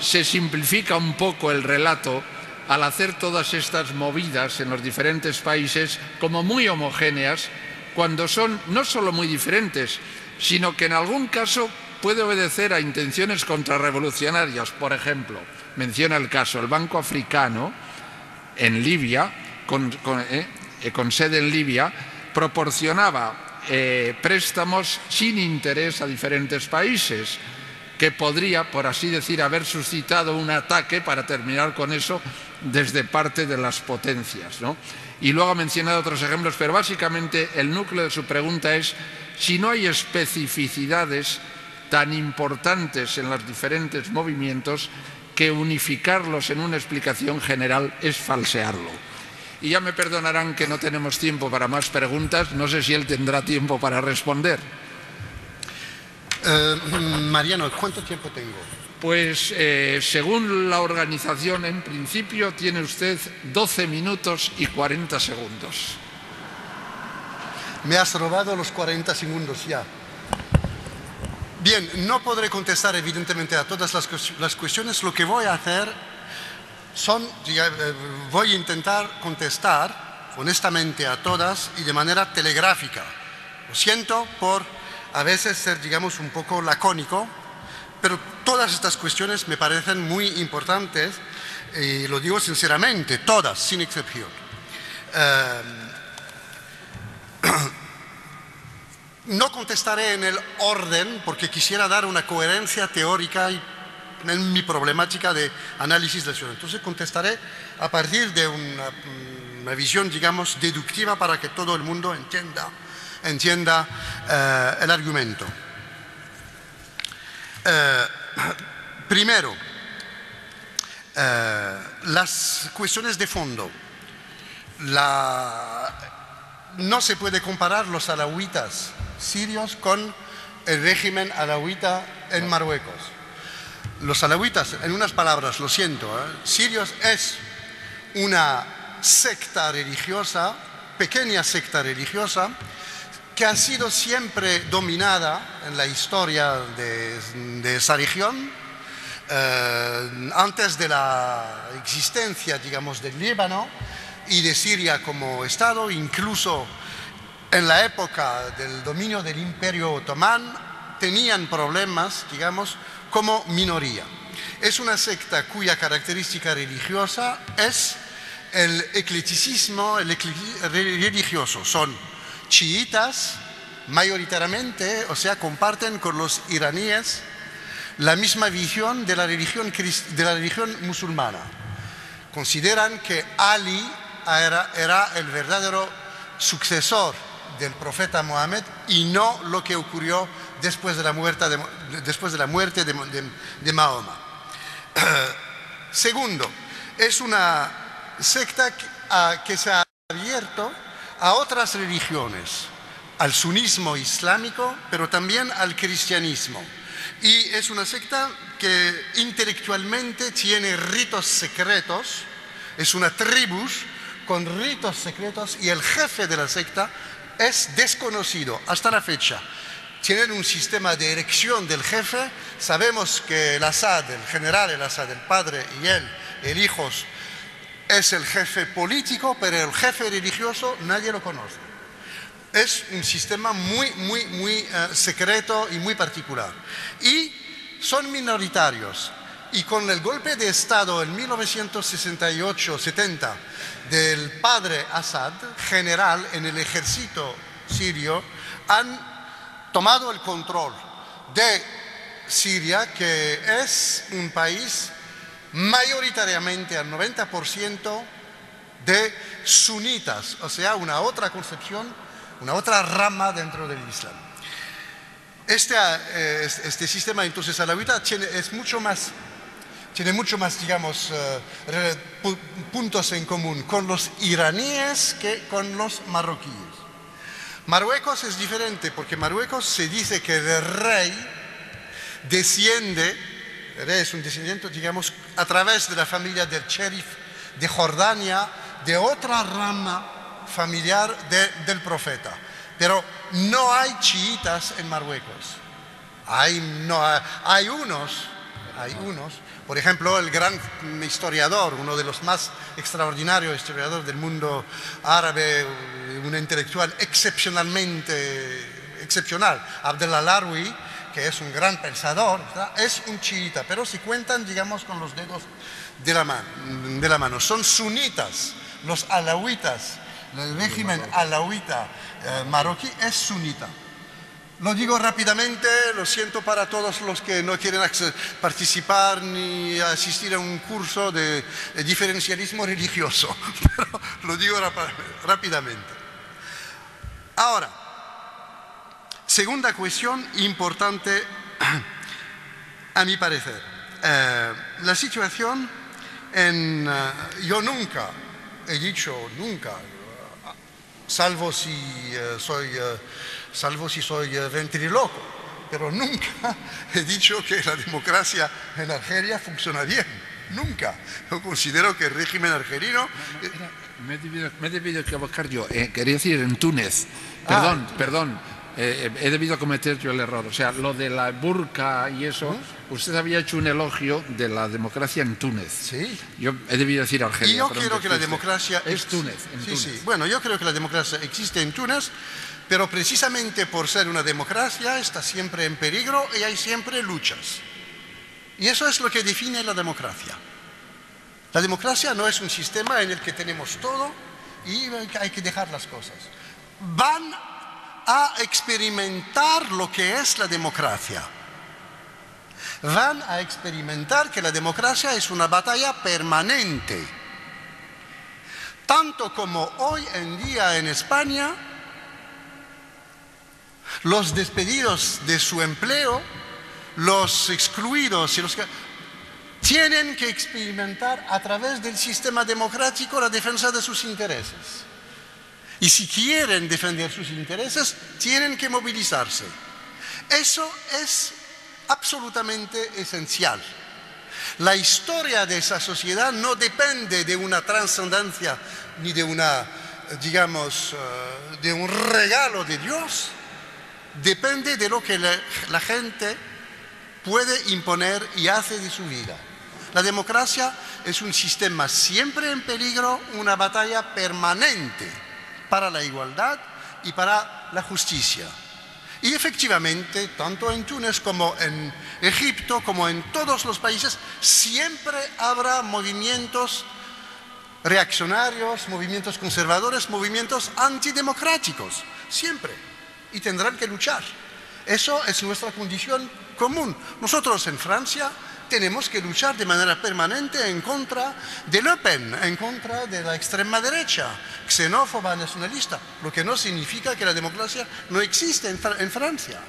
se simplifica un poco el relato al hacer todas estas movidas en los diferentes países como muy homogéneas, cuando son no solo muy diferentes, sino que en algún caso puede obedecer a intenciones contrarrevolucionarias. Por ejemplo, menciona el caso, el Banco Africano, en Libia, eh, con, sede en Libia, proporcionaba eh, préstamos sin interés a diferentes países, que podría, por así decir, haber suscitado un ataque, para terminar con eso, desde parte de las potencias. Y luego ha mencionado otros ejemplos, pero básicamente el núcleo de su pregunta es si no hay especificidades tan importantes en los diferentes movimientos que unificarlos en una explicación general es falsearlo. Y ya me perdonarán que no tenemos tiempo para más preguntas, no sé si él tendrá tiempo para responder. Eh, Mariano, ¿cuánto tiempo tengo? Pues eh, según la organización, en principio tiene usted 12 minutos y 40 segundos. Me has robado los 40 segundos ya. Bien, no podré contestar evidentemente a todas las, cuestiones. Lo que voy a hacer son, eh, voy a intentar contestar honestamente a todas y de manera telegráfica. Lo siento por a veces ser, digamos, un poco lacónico, pero todas estas cuestiones me parecen muy importantes y lo digo sinceramente, todas, sin excepción. Eh, No contestaré en el orden porque quisiera dar una coherencia teórica en mi problemática de análisis de ciudad. Entonces contestaré a partir de una, visión, digamos, deductiva para que todo el mundo entienda, entienda eh, el argumento. Eh, primero, eh, las cuestiones de fondo. No se puede comparar los alawitas sirios con el régimen alawita en Marruecos. Los alawitas, en unas palabras, lo siento, ¿eh? sirios es una secta religiosa, pequeña secta religiosa, que ha sido siempre dominada en la historia de, esa región, eh, antes de la existencia, digamos, del Líbano y de Siria como Estado, incluso en la época del dominio del Imperio Otomán tenían problemas, digamos, como minoría. es una secta cuya característica religiosa es el eclecticismo el religioso. Son chiitas, mayoritariamente, o sea, comparten con los iraníes la misma visión de la religión, de la religión musulmana. Consideran que Ali era, era el verdadero sucesor del profeta Mohammed y no lo que ocurrió después de la muerte de, después Mahoma. Segundo, es una secta que se ha abierto a otras religiones, al sunismo islámico, pero también al cristianismo. Y es una secta que intelectualmente tiene ritos secretos, es una tribu con ritos secretos y el jefe de la secta es desconocido hasta la fecha. Tienen un sistema de elección del jefe. Sabemos que el Assad, el general el Assad, el padre y él, el hijo, es el jefe político, pero el jefe religioso nadie lo conoce. Es un sistema muy, muy, muy eh, secreto y muy particular. Y son minoritarios. Y con el golpe de Estado en 1968-70 del padre Assad, general en el ejército sirio, han tomado el control de Siria, que es un país mayoritariamente al 90% de sunitas, o sea, una otra concepción, una otra rama dentro del Islam. Este, eh, este sistema entonces alawita es mucho más tiene mucho más, digamos, eh, puntos en común con los iraníes que con los marroquíes. Marruecos es diferente porque Marruecos se dice que el rey desciende, rey es un descendiente, digamos, a través de la familia del sheriff de Jordania, de otra rama familiar del profeta. Pero no hay chiitas en Marruecos. Hay, no, hay unos, hay unos por ejemplo, el gran historiador, uno de los más extraordinarios historiadores del mundo árabe, un intelectual excepcionalmente excepcional, Abdel Larwi, que es un gran pensador, es un chiita, pero si cuentan, digamos, con los dedos de la, mano, de la mano. Son sunitas, los alawitas, el régimen alawita eh, marroquí es sunita. Lo digo rápidamente, lo siento para todos los que no quieren participar ni asistir a un curso de, diferencialismo religioso, pero lo digo rápidamente. Ahora, segunda cuestión importante a mi parecer. Eh, la situación en... Eh, yo nunca he dicho, nunca, salvo si eh, soy salvo si soy eh, ventriloco, pero nunca he dicho que la democracia en Argelia funciona bien. Nunca. Yo considero que el régimen argelino... me, he debido, equivocar yo. Eh, quería decir en Túnez. Perdón, ah. perdón. Eh, he debido cometer yo el error. O sea, lo de la burka y eso, usted había hecho un elogio de la democracia en Túnez. Sí. Yo he debido decir Argelia. Y yo creo que la democracia... Es Túnez. sí, sí. Bueno, yo creo que la democracia existe en Túnez pero precisamente por ser una democracia está siempre en peligro y hay siempre luchas. Y eso es lo que define la democracia. La democracia no es un sistema en el que tenemos todo y hay que dejar las cosas. Van a experimentar lo que es la democracia. Van a experimentar que la democracia es una batalla permanente. Tanto como hoy en día en España los despedidos de su empleo, los excluidos y los que tienen que experimentar a través del sistema democrático la defensa de sus intereses. Y si quieren defender sus intereses, tienen que movilizarse. Eso es absolutamente esencial. La historia de esa sociedad no depende de una trascendencia ni de una, digamos, eh, de un regalo de Dios, depende de lo que la, gente puede imponer y hace de su vida. La democracia es un sistema siempre en peligro, una batalla permanente para la igualdad y para la justicia. Y efectivamente, tanto en Túnez como en Egipto, como en todos los países, siempre habrá movimientos reaccionarios, movimientos conservadores, movimientos antidemocráticos, siempre. Y tendrán que luchar. Eso es nuestra condición común. Nosotros en Francia tenemos que luchar de manera permanente en contra de Le Pen, en contra de la extrema derecha, xenófoba, nacionalista, lo que no significa que la democracia no existe en, en Francia.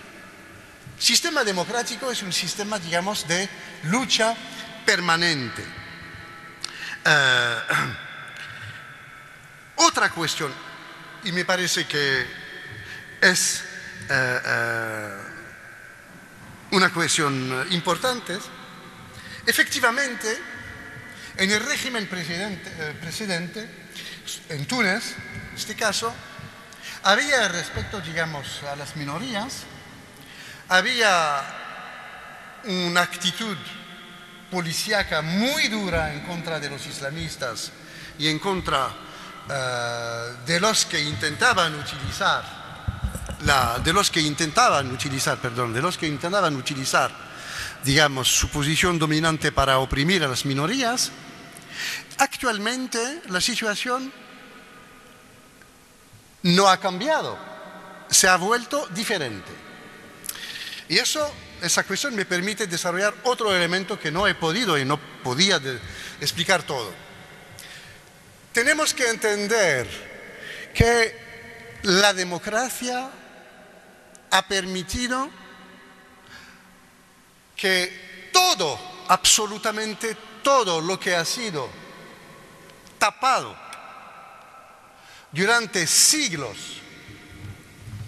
Sistema democrático es un sistema, digamos, de lucha permanente. Eh, otra cuestión, y me parece que es eh, eh, una cuestión importante, efectivamente, en el régimen precedente, en Túnez, en este caso, había respecto, a las minorías, había una actitud policíaca muy dura en contra de los islamistas y en contra eh, de los que intentaban utilizar la, de los que intentaban utilizar, perdón, de los que intentaban utilizar, digamos, su posición dominante para oprimir a las minorías, actualmente la situación no ha cambiado, se ha vuelto diferente. Y eso esa cuestión me permite desarrollar otro elemento que no he podido y no podía explicar todo. Tenemos que entender que la democracia ha permitido que todo, absolutamente todo lo que ha sido tapado durante siglos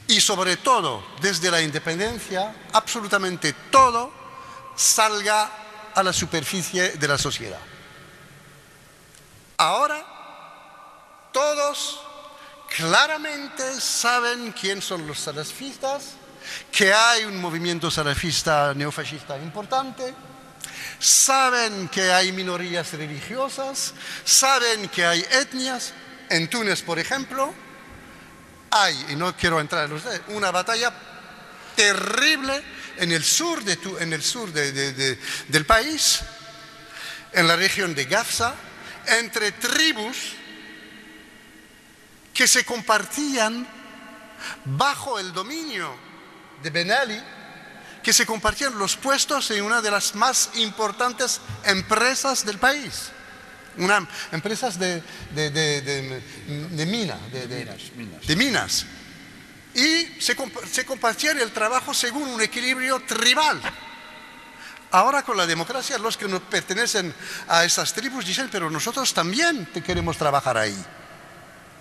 y sobre todo desde la independencia, absolutamente todo salga a la superficie de la sociedad. Ahora todos claramente saben quién son los salafistas, que hay un movimiento salafista neofascista importante, saben que hay minorías religiosas, saben que hay etnias. En Túnez, por ejemplo, hay, y no quiero entrar en los una batalla terrible en el sur, de en el sur del país, en la región de Gafsa, entre tribus que se compartían bajo el dominio de Ben Ali, que se compartían los puestos en una de las más importantes empresas del país una, empresas de, de, de, mina, de, minas, Y se, se compartían el trabajo según un equilibrio tribal. Ahora con la democracia los que no pertenecen a esas tribus dicen, pero nosotros también queremos trabajar ahí.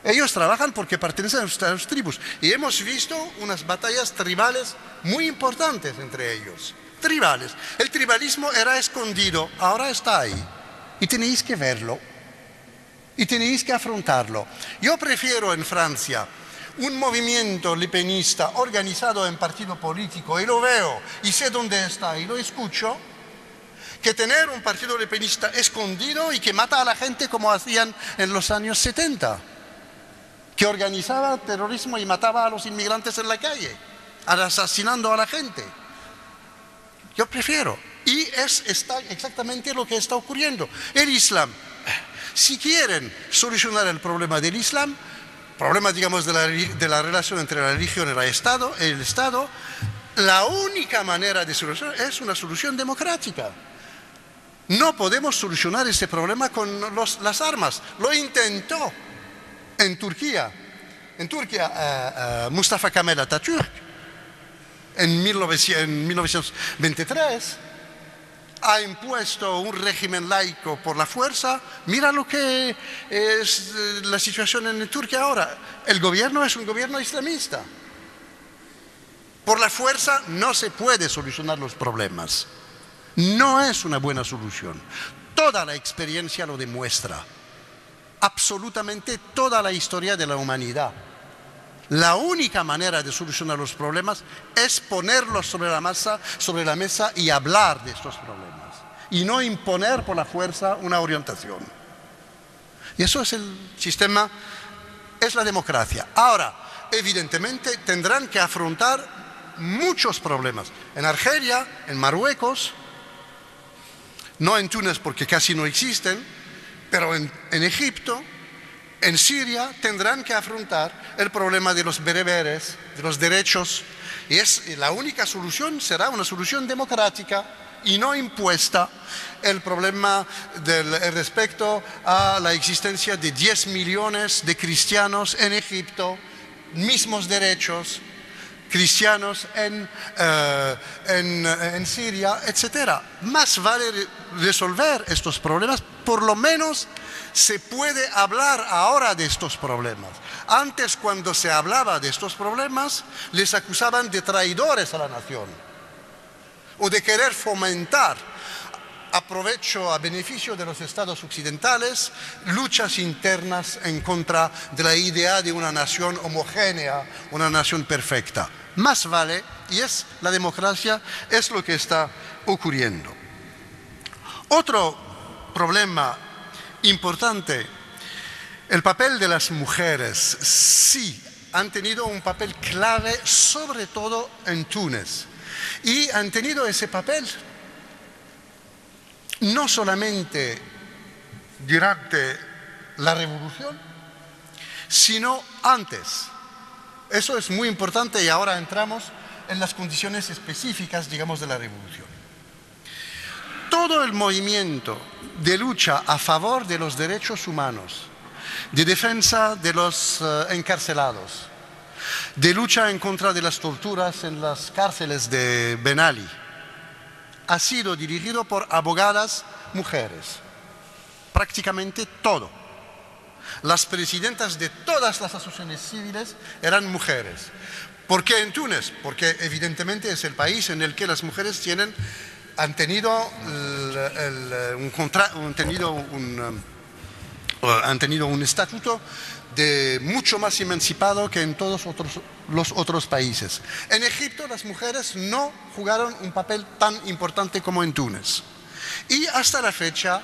Ellos trabajan porque pertenecen a nuestras tribus. Y hemos visto unas batallas tribales muy importantes entre ellos. Tribales. El tribalismo era escondido, ahora está ahí y tenéis que verlo y tenéis que afrontarlo. Yo prefiero en Francia un movimiento lipenista organizado en partido político y lo veo y sé dónde está y lo escucho, que tener un partido lipenista escondido y que mata a la gente como hacían en los años 70, que organizaba terrorismo y mataba a los inmigrantes en la calle, asesinando a la gente. Yo prefiero. Y es está exactamente lo que está ocurriendo. El Islam, si quieren solucionar el problema del Islam, problema, digamos, de la, de la relación entre la religión y el Estado, el Estado, la única manera de solucionar es una solución democrática. No podemos solucionar ese problema con las armas. Lo intentó en Turquía. En Turquía, uh, uh, Mustafa Kemal Atatürk, en, 1923, ha impuesto un régimen laico por la fuerza, mira lo que es eh, la situación en Turquía ahora. El gobierno es un gobierno islamista. Por la fuerza no se puede solucionar los problemas. No es una buena solución. Toda la experiencia lo demuestra. Absolutamente toda la historia de la humanidad. La única manera de solucionar los problemas es ponerlos sobre la masa, sobre la mesa y hablar de estos problemas y no imponer por la fuerza una orientación. Y eso es el sistema, es la democracia. Ahora, evidentemente tendrán que afrontar muchos problemas. En Argelia, en Marruecos, no en Túnez porque casi no existen, pero en, Egipto, en Siria tendrán que afrontar el problema de los bereberes, de los derechos, y es, la única solución será una solución democrática y no impuesta el problema del respecto a la existencia de 10 millones de cristianos en Egipto, mismos derechos, cristianos en, eh, en, en, Siria, etc. Más vale resolver estos problemas, por lo menos se puede hablar ahora de estos problemas. Antes, cuando se hablaba de estos problemas, les acusaban de traidores a la nación o de querer fomentar aprovecho a beneficio de los estados occidentales luchas internas en contra de la idea de una nación homogénea, una nación perfecta. Más vale, y es la democracia, es lo que está ocurriendo. Otro problema importante, el papel de las mujeres. Sí, han tenido un papel clave, sobre todo en Túnez. Y han tenido ese papel no solamente durante la revolución, sino antes. Eso es muy importante y ahora entramos en las condiciones específicas, digamos, de la revolución. Todo el movimiento de lucha a favor de los derechos humanos, de defensa de los uh, encarcelados, de lucha en contra de las torturas en las cárceles de Ben Ali, ha sido dirigido por abogadas mujeres, prácticamente todo. Las presidentas de todas las asociaciones civiles eran mujeres. ¿Por qué en Túnez? Porque evidentemente es el país en el que las mujeres tienen, han tenido, el, el, un, contra, han tenido un, uh, han tenido un estatuto de mucho más emancipado que en todos otros, los otros países. En Egipto las mujeres no jugaron un papel tan importante como en Túnez. Y hasta la fecha,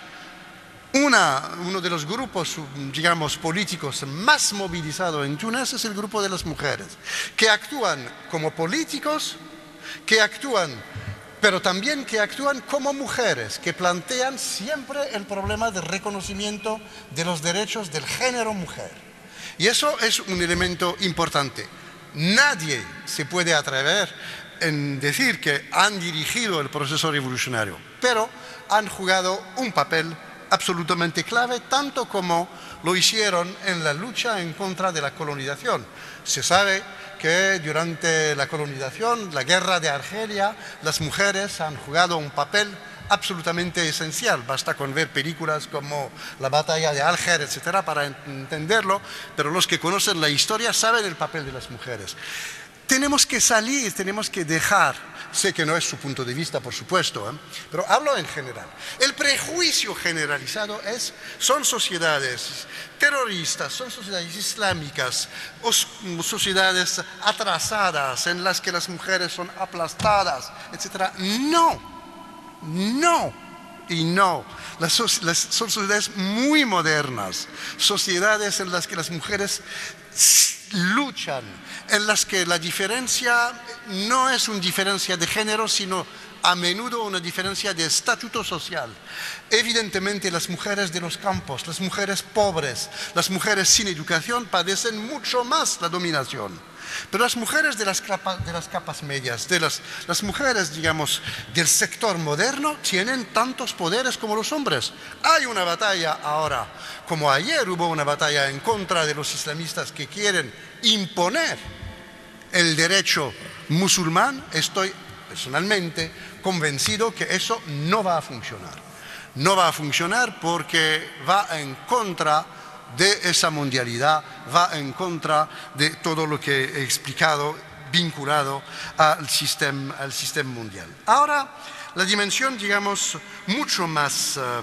una, uno de los grupos, digamos, políticos más movilizados en Túnez es el grupo de las mujeres, que actúan como políticos, que actúan, pero también que actúan como mujeres, que plantean siempre el problema del reconocimiento de los derechos del género mujer. Y eso es un elemento importante. Nadie se puede atrever en decir que han dirigido el proceso revolucionario, pero han jugado un papel absolutamente clave, tanto como lo hicieron en la lucha en contra de la colonización. Se sabe que durante la colonización, la guerra de Argelia, las mujeres han jugado un papel absolutamente esencial. Basta con ver películas como La batalla de Alger, etcétera, para entenderlo, pero los que conocen la historia saben el papel de las mujeres. Tenemos que salir, tenemos que dejar, sé que no es su punto de vista, por supuesto, ¿eh? pero hablo en general. El prejuicio generalizado es, son sociedades terroristas, son sociedades islámicas, o sociedades atrasadas en las que las mujeres son aplastadas, etcétera. No, no y no. Las, sociedades muy modernas, sociedades en las que las mujeres luchan, en las que la diferencia no es una diferencia de género, sino a menudo una diferencia de estatuto social. Evidentemente las mujeres de los campos, las mujeres pobres, las mujeres sin educación padecen mucho más la dominación. Pero las mujeres de las, capas, medias, de las, las mujeres, digamos, del sector moderno, tienen tantos poderes como los hombres. Hay una batalla ahora, como ayer hubo una batalla en contra de los islamistas que quieren imponer el derecho musulmán, estoy personalmente convencido que eso no va a funcionar. No va a funcionar porque va en contra de esa mundialidad va en contra de todo lo que he explicado vinculado al sistema, al sistema mundial. Ahora, la dimensión, digamos, mucho más uh,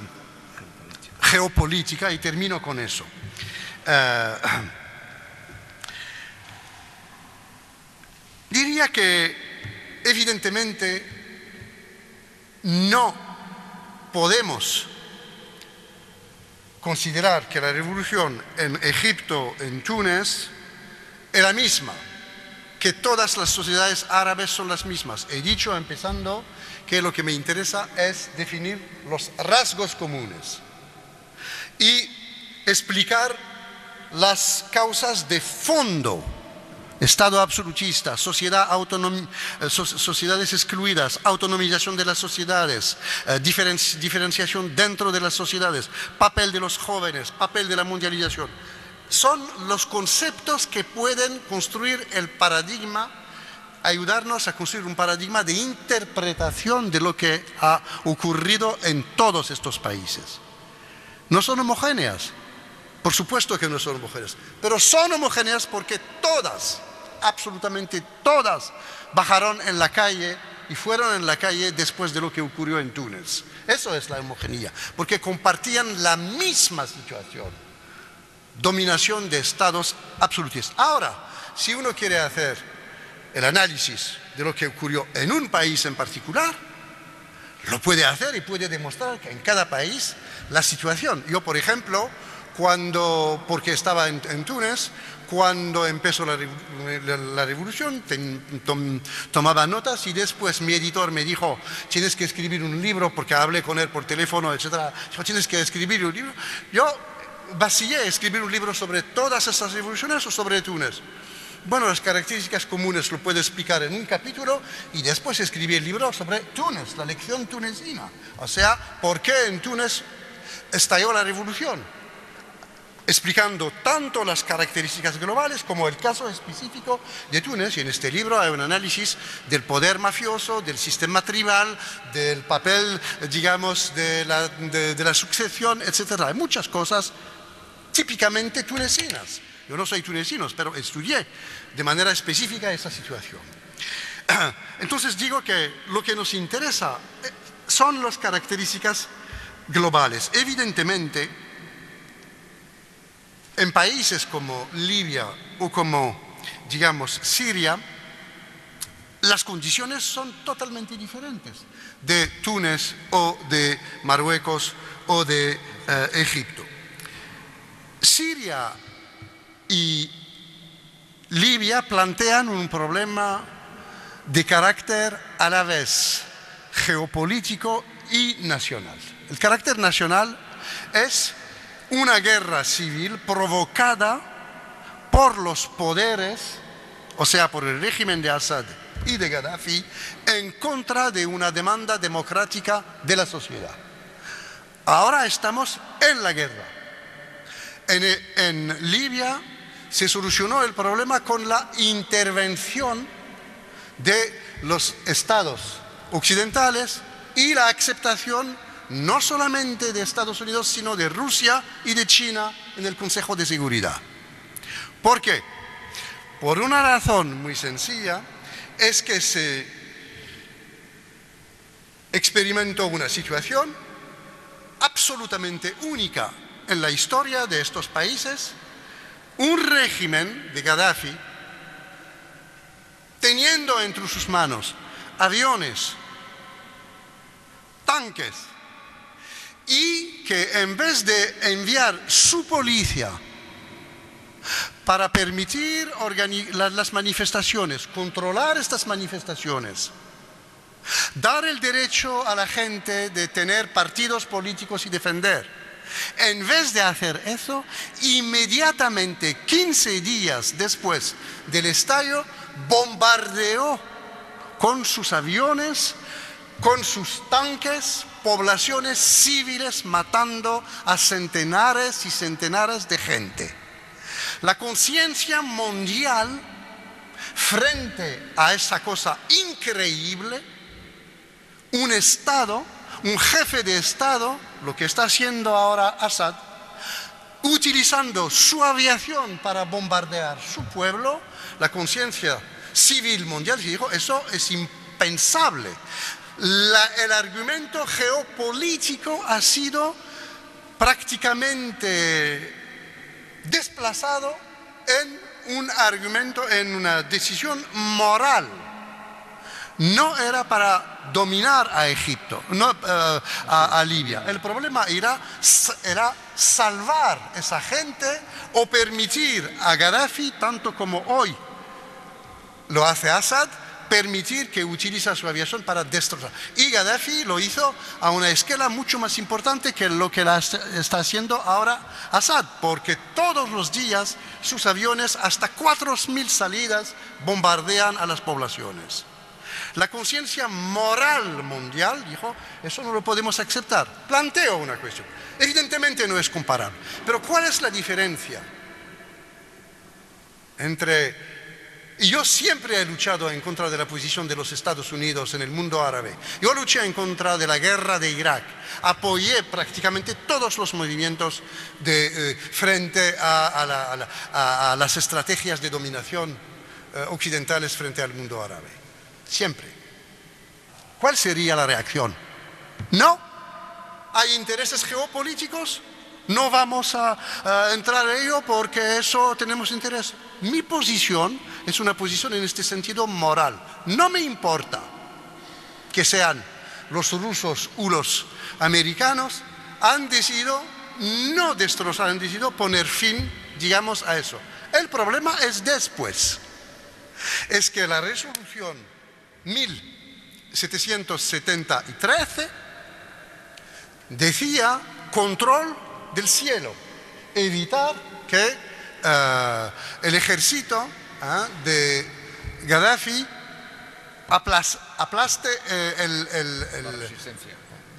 geopolítica, y termino con eso. Uh, diría que, evidentemente, no podemos considerar que la revolución en Egipto, en Túnez, es la misma que todas las sociedades árabes son las mismas. He dicho empezando que lo que me interesa es definir los rasgos comunes y explicar las causas de fondo. Estado absolutista, eh, sociedades excluidas, autonomización de las sociedades, eh, diferenciación dentro de las sociedades, papel de los jóvenes, papel de la mundialización. Son los conceptos que pueden construir el paradigma, ayudarnos a construir un paradigma de interpretación de lo que ha ocurrido en todos estos países. No son homogéneas, por supuesto que no son homogéneas, pero son homogéneas porque todas, absolutamente todas, bajaron en la calle y fueron en la calle después de lo que ocurrió en Túnez. Eso es la homogeneidad, porque compartían la misma situación, dominación de estados absolutistas. Ahora, si uno quiere hacer el análisis de lo que ocurrió en un país en particular, lo puede hacer y puede demostrar que en cada país la situación. Yo, por ejemplo, cuando, porque estaba en, Túnez, cuando empezó la, revolución, tomaba notas y después mi editor me dijo, tienes que escribir un libro, porque hablé con él por teléfono, etc. Tienes que escribir un libro. Yo vacillé escribir un libro sobre todas estas revoluciones o sobre Túnez. Bueno, las características comunes lo puedo explicar en un capítulo y después escribí el libro sobre Túnez, la lección tunecina. O sea, ¿por qué en Túnez estalló la revolución? Explicando tanto las características globales como el caso específico de Túnez. Y en este libro hay un análisis del poder mafioso, del sistema tribal, del papel, digamos, de la, sucesión, etc. Hay muchas cosas típicamente tunecinas. Yo no soy tunecino, pero estudié de manera específica esa situación. Entonces digo que lo que nos interesa eh, son las características globales. Evidentemente, en países como Libia o como, digamos, Siria, las condiciones son totalmente diferentes de Túnez o de Marruecos o de eh, Egipto. Siria y Libia plantean un problema de carácter a la vez geopolítico y nacional. El carácter nacional es una guerra civil provocada por los poderes, o sea, por el régimen de Assad y de Gaddafi, en contra de una demanda democrática de la sociedad. Ahora estamos en la guerra. En, en Libia se solucionó el problema con la intervención de los estados occidentales y la aceptación no solamente de Estados Unidos, sino de Rusia y de China en el Consejo de Seguridad. ¿Por qué? Por una razón muy sencilla, es que se experimentó una situación absolutamente única en la historia de estos países, un régimen de Gaddafi teniendo entre sus manos aviones, tanques, y que en vez de enviar su policía para permitir las manifestaciones, controlar estas manifestaciones, dar el derecho a la gente de tener partidos políticos y defender. En vez de hacer eso, inmediatamente, 15 días después del estallo, bombardeó con sus aviones, con sus tanques, poblaciones civiles matando a centenares y centenares de gente. La conciencia mundial frente a esa cosa increíble, un Estado, un jefe de Estado, lo que está haciendo ahora Assad, utilizando su aviación para bombardear su pueblo, la conciencia civil mundial dijo, eso es impensable el argumento geopolítico ha sido prácticamente desplazado en un argumento, en una decisión moral. No era para dominar a Egipto, no, eh, a, Libia. El problema era, salvar esa gente o permitir a Gaddafi, tanto como hoy lo hace Assad, permitir que utiliza su aviación para destrozar. Y Gaddafi lo hizo a una escala mucho más importante que lo que está haciendo ahora Assad, porque todos los días sus aviones, hasta 4.000 salidas, bombardean a las poblaciones. La conciencia moral mundial dijo, eso no lo podemos aceptar. Planteo una cuestión. Evidentemente no es comparable, pero ¿cuál es la diferencia entre y yo siempre he luchado en contra de la posición de los Estados Unidos en el mundo árabe. Yo luché en contra de la guerra de Irak. Apoyé prácticamente todos los movimientos eh, frente a, las estrategias de dominación eh, occidentales frente al mundo árabe. Siempre. ¿Cuál sería la reacción? No. ¿Hay intereses geopolíticos? No vamos a, entrar en ello porque eso tenemos interés. Mi posición es una posición en este sentido moral. No me importa que sean los rusos o los americanos, han decidido no destrozar, han decidido poner fin, digamos, a eso. El problema es después. Es que la resolución 1773 decía control del cielo, evitar que eh, el ejército eh, de Gaddafi aplaste eh,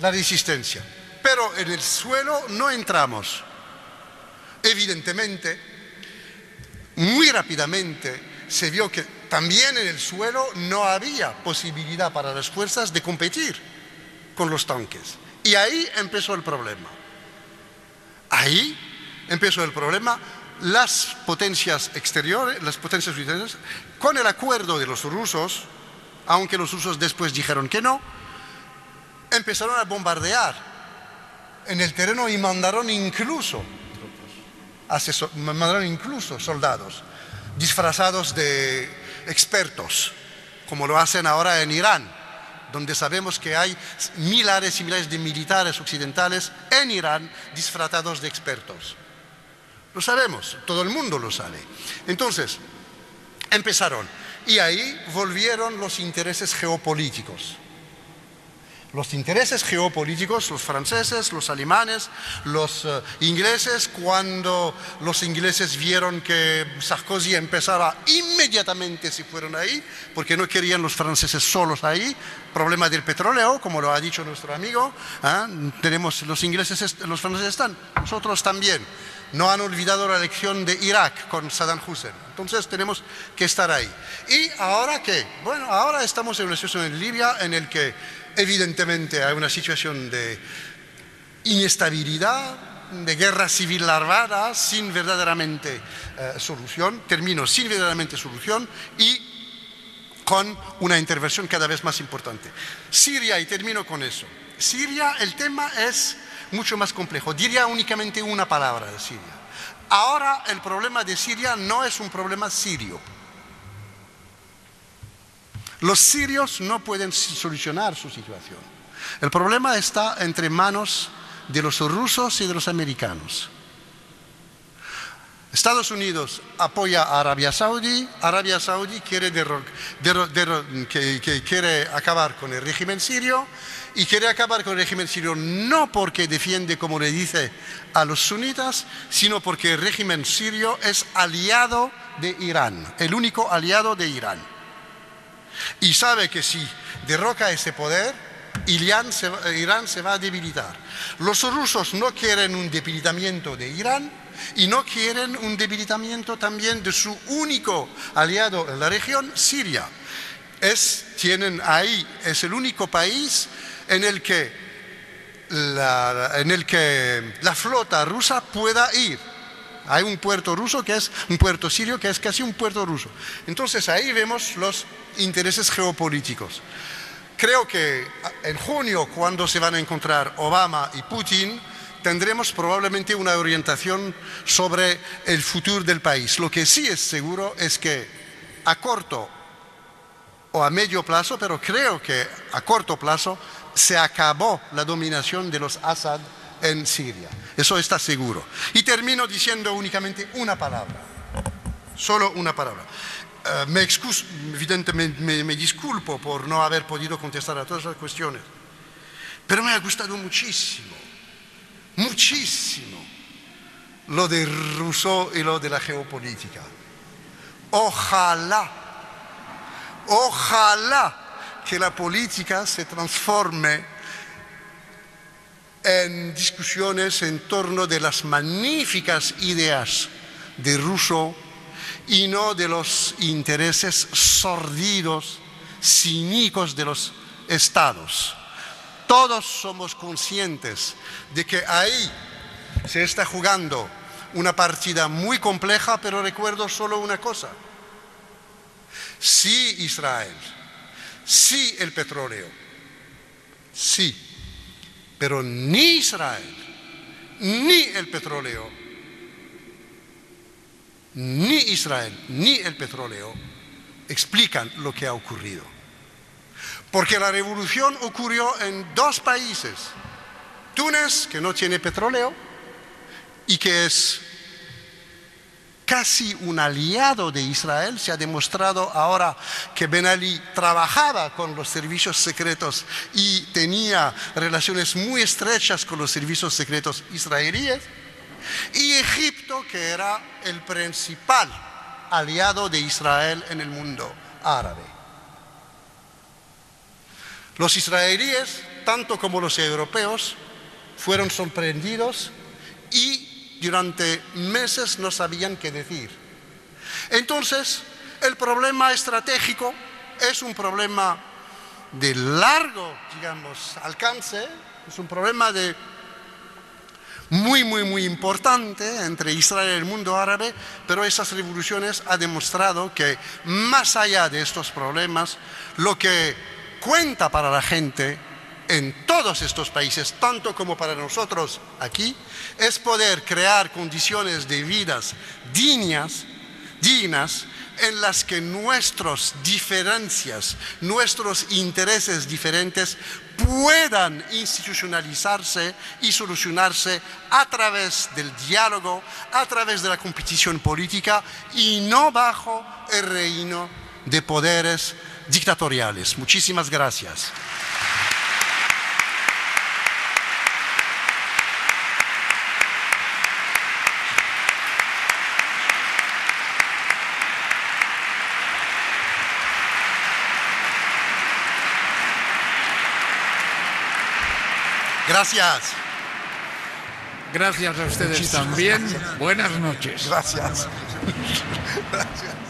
la, resistencia. Pero en el suelo no entramos. Evidentemente, muy rápidamente se vio que también en el suelo no había posibilidad para las fuerzas de competir con los tanques. Y ahí empezó el problema. Ahí empezó el problema. Las potencias exteriores, las potencias exteriores, con el acuerdo de los rusos, aunque los rusos después dijeron que no, empezaron a bombardear en el terreno y mandaron incluso, mandaron incluso soldados disfrazados de expertos, como lo hacen ahora en Irán donde sabemos que hay miles y miles de militares occidentales en Irán disfrazados de expertos. Lo sabemos, todo el mundo lo sabe. Entonces, empezaron y ahí volvieron los intereses geopolíticos los intereses geopolíticos, los franceses, los alemanes, los eh, ingleses, cuando los ingleses vieron que Sarkozy empezaba, inmediatamente se fueron ahí, porque no querían los franceses solos ahí, problema del petróleo, como lo ha dicho nuestro amigo, ¿ah? tenemos los ingleses, los franceses están, nosotros también. No han olvidado la elección de Irak con Saddam Hussein. Entonces tenemos que estar ahí. ¿Y ahora qué? Bueno, ahora estamos en una situación en Libia en el que evidentemente hay una situación de inestabilidad, de guerra civil larvada, sin verdaderamente eh, solución, termino sin verdaderamente solución y con una intervención cada vez más importante. Siria, y termino con eso. Siria, el tema es mucho más complejo. Diría únicamente una palabra de Siria. Ahora el problema de Siria no es un problema sirio los sirios no pueden solucionar su situación. El problema está entre manos de los rusos y de los americanos. Estados Unidos apoya a Arabia Saudí, Arabia Saudí quiere, quiere acabar con el régimen sirio y quiere acabar con el régimen sirio no porque defiende, como le dice, a los sunitas, sino porque el régimen sirio es aliado de Irán, el único aliado de Irán y sabe que si derroca ese poder, Irán se, va a debilitar. Los rusos no quieren un debilitamiento de Irán y no quieren un debilitamiento también de su único aliado en la región, Siria. Es, tienen ahí, es el único país en el que en el que la flota rusa pueda ir hay un puerto ruso que es un puerto sirio que es casi un puerto ruso. Entonces ahí vemos los intereses geopolíticos. Creo que en junio, cuando se van a encontrar Obama y Putin, tendremos probablemente una orientación sobre el futuro del país. Lo que sí es seguro es que a corto o a medio plazo, pero creo que a corto plazo, se acabó la dominación de los Assad en Siria. Eso está seguro. Y termino diciendo únicamente una palabra, solo una palabra. Eh, me, excuso, evidentemente me, me disculpo por no haber podido contestar a todas las cuestiones, pero me ha gustado muchísimo, muchísimo lo de Rousseau y lo de la geopolítica. Ojalá, ojalá que la política se transforme en discusiones en torno de las magníficas ideas de Rousseau y no de los intereses sordidos, cínicos de los estados. Todos somos conscientes de que ahí se está jugando una partida muy compleja, pero recuerdo solo una cosa. Sí Israel, sí el petróleo, sí, pero ni Israel, ni el petróleo ni Israel ni el petróleo explican lo que ha ocurrido. Porque la revolución ocurrió en dos países. Túnez, que no tiene petróleo y que es casi un aliado de Israel. Se ha demostrado ahora que Ben Ali trabajaba con los servicios secretos y tenía relaciones muy estrechas con los servicios secretos israelíes y Egipto, que era el principal aliado de Israel en el mundo árabe. Los israelíes, tanto como los europeos, fueron sorprendidos y durante meses no sabían qué decir. Entonces, el problema estratégico es un problema de largo, digamos, alcance, es un problema de muy, muy, muy importante entre Israel y el mundo árabe, pero esas revoluciones han demostrado que más allá de estos problemas, lo que cuenta para la gente en todos estos países, tanto como para nosotros aquí, es poder crear condiciones de vidas dignas, dignas en las que nuestras diferencias, nuestros intereses diferentes puedan institucionalizarse y solucionarse a través del diálogo, a través de la competición política y no bajo el reino de poderes dictatoriales. Muchísimas gracias. Gracias. Gracias a ustedes también. Buenas noches. Gracias. gracias.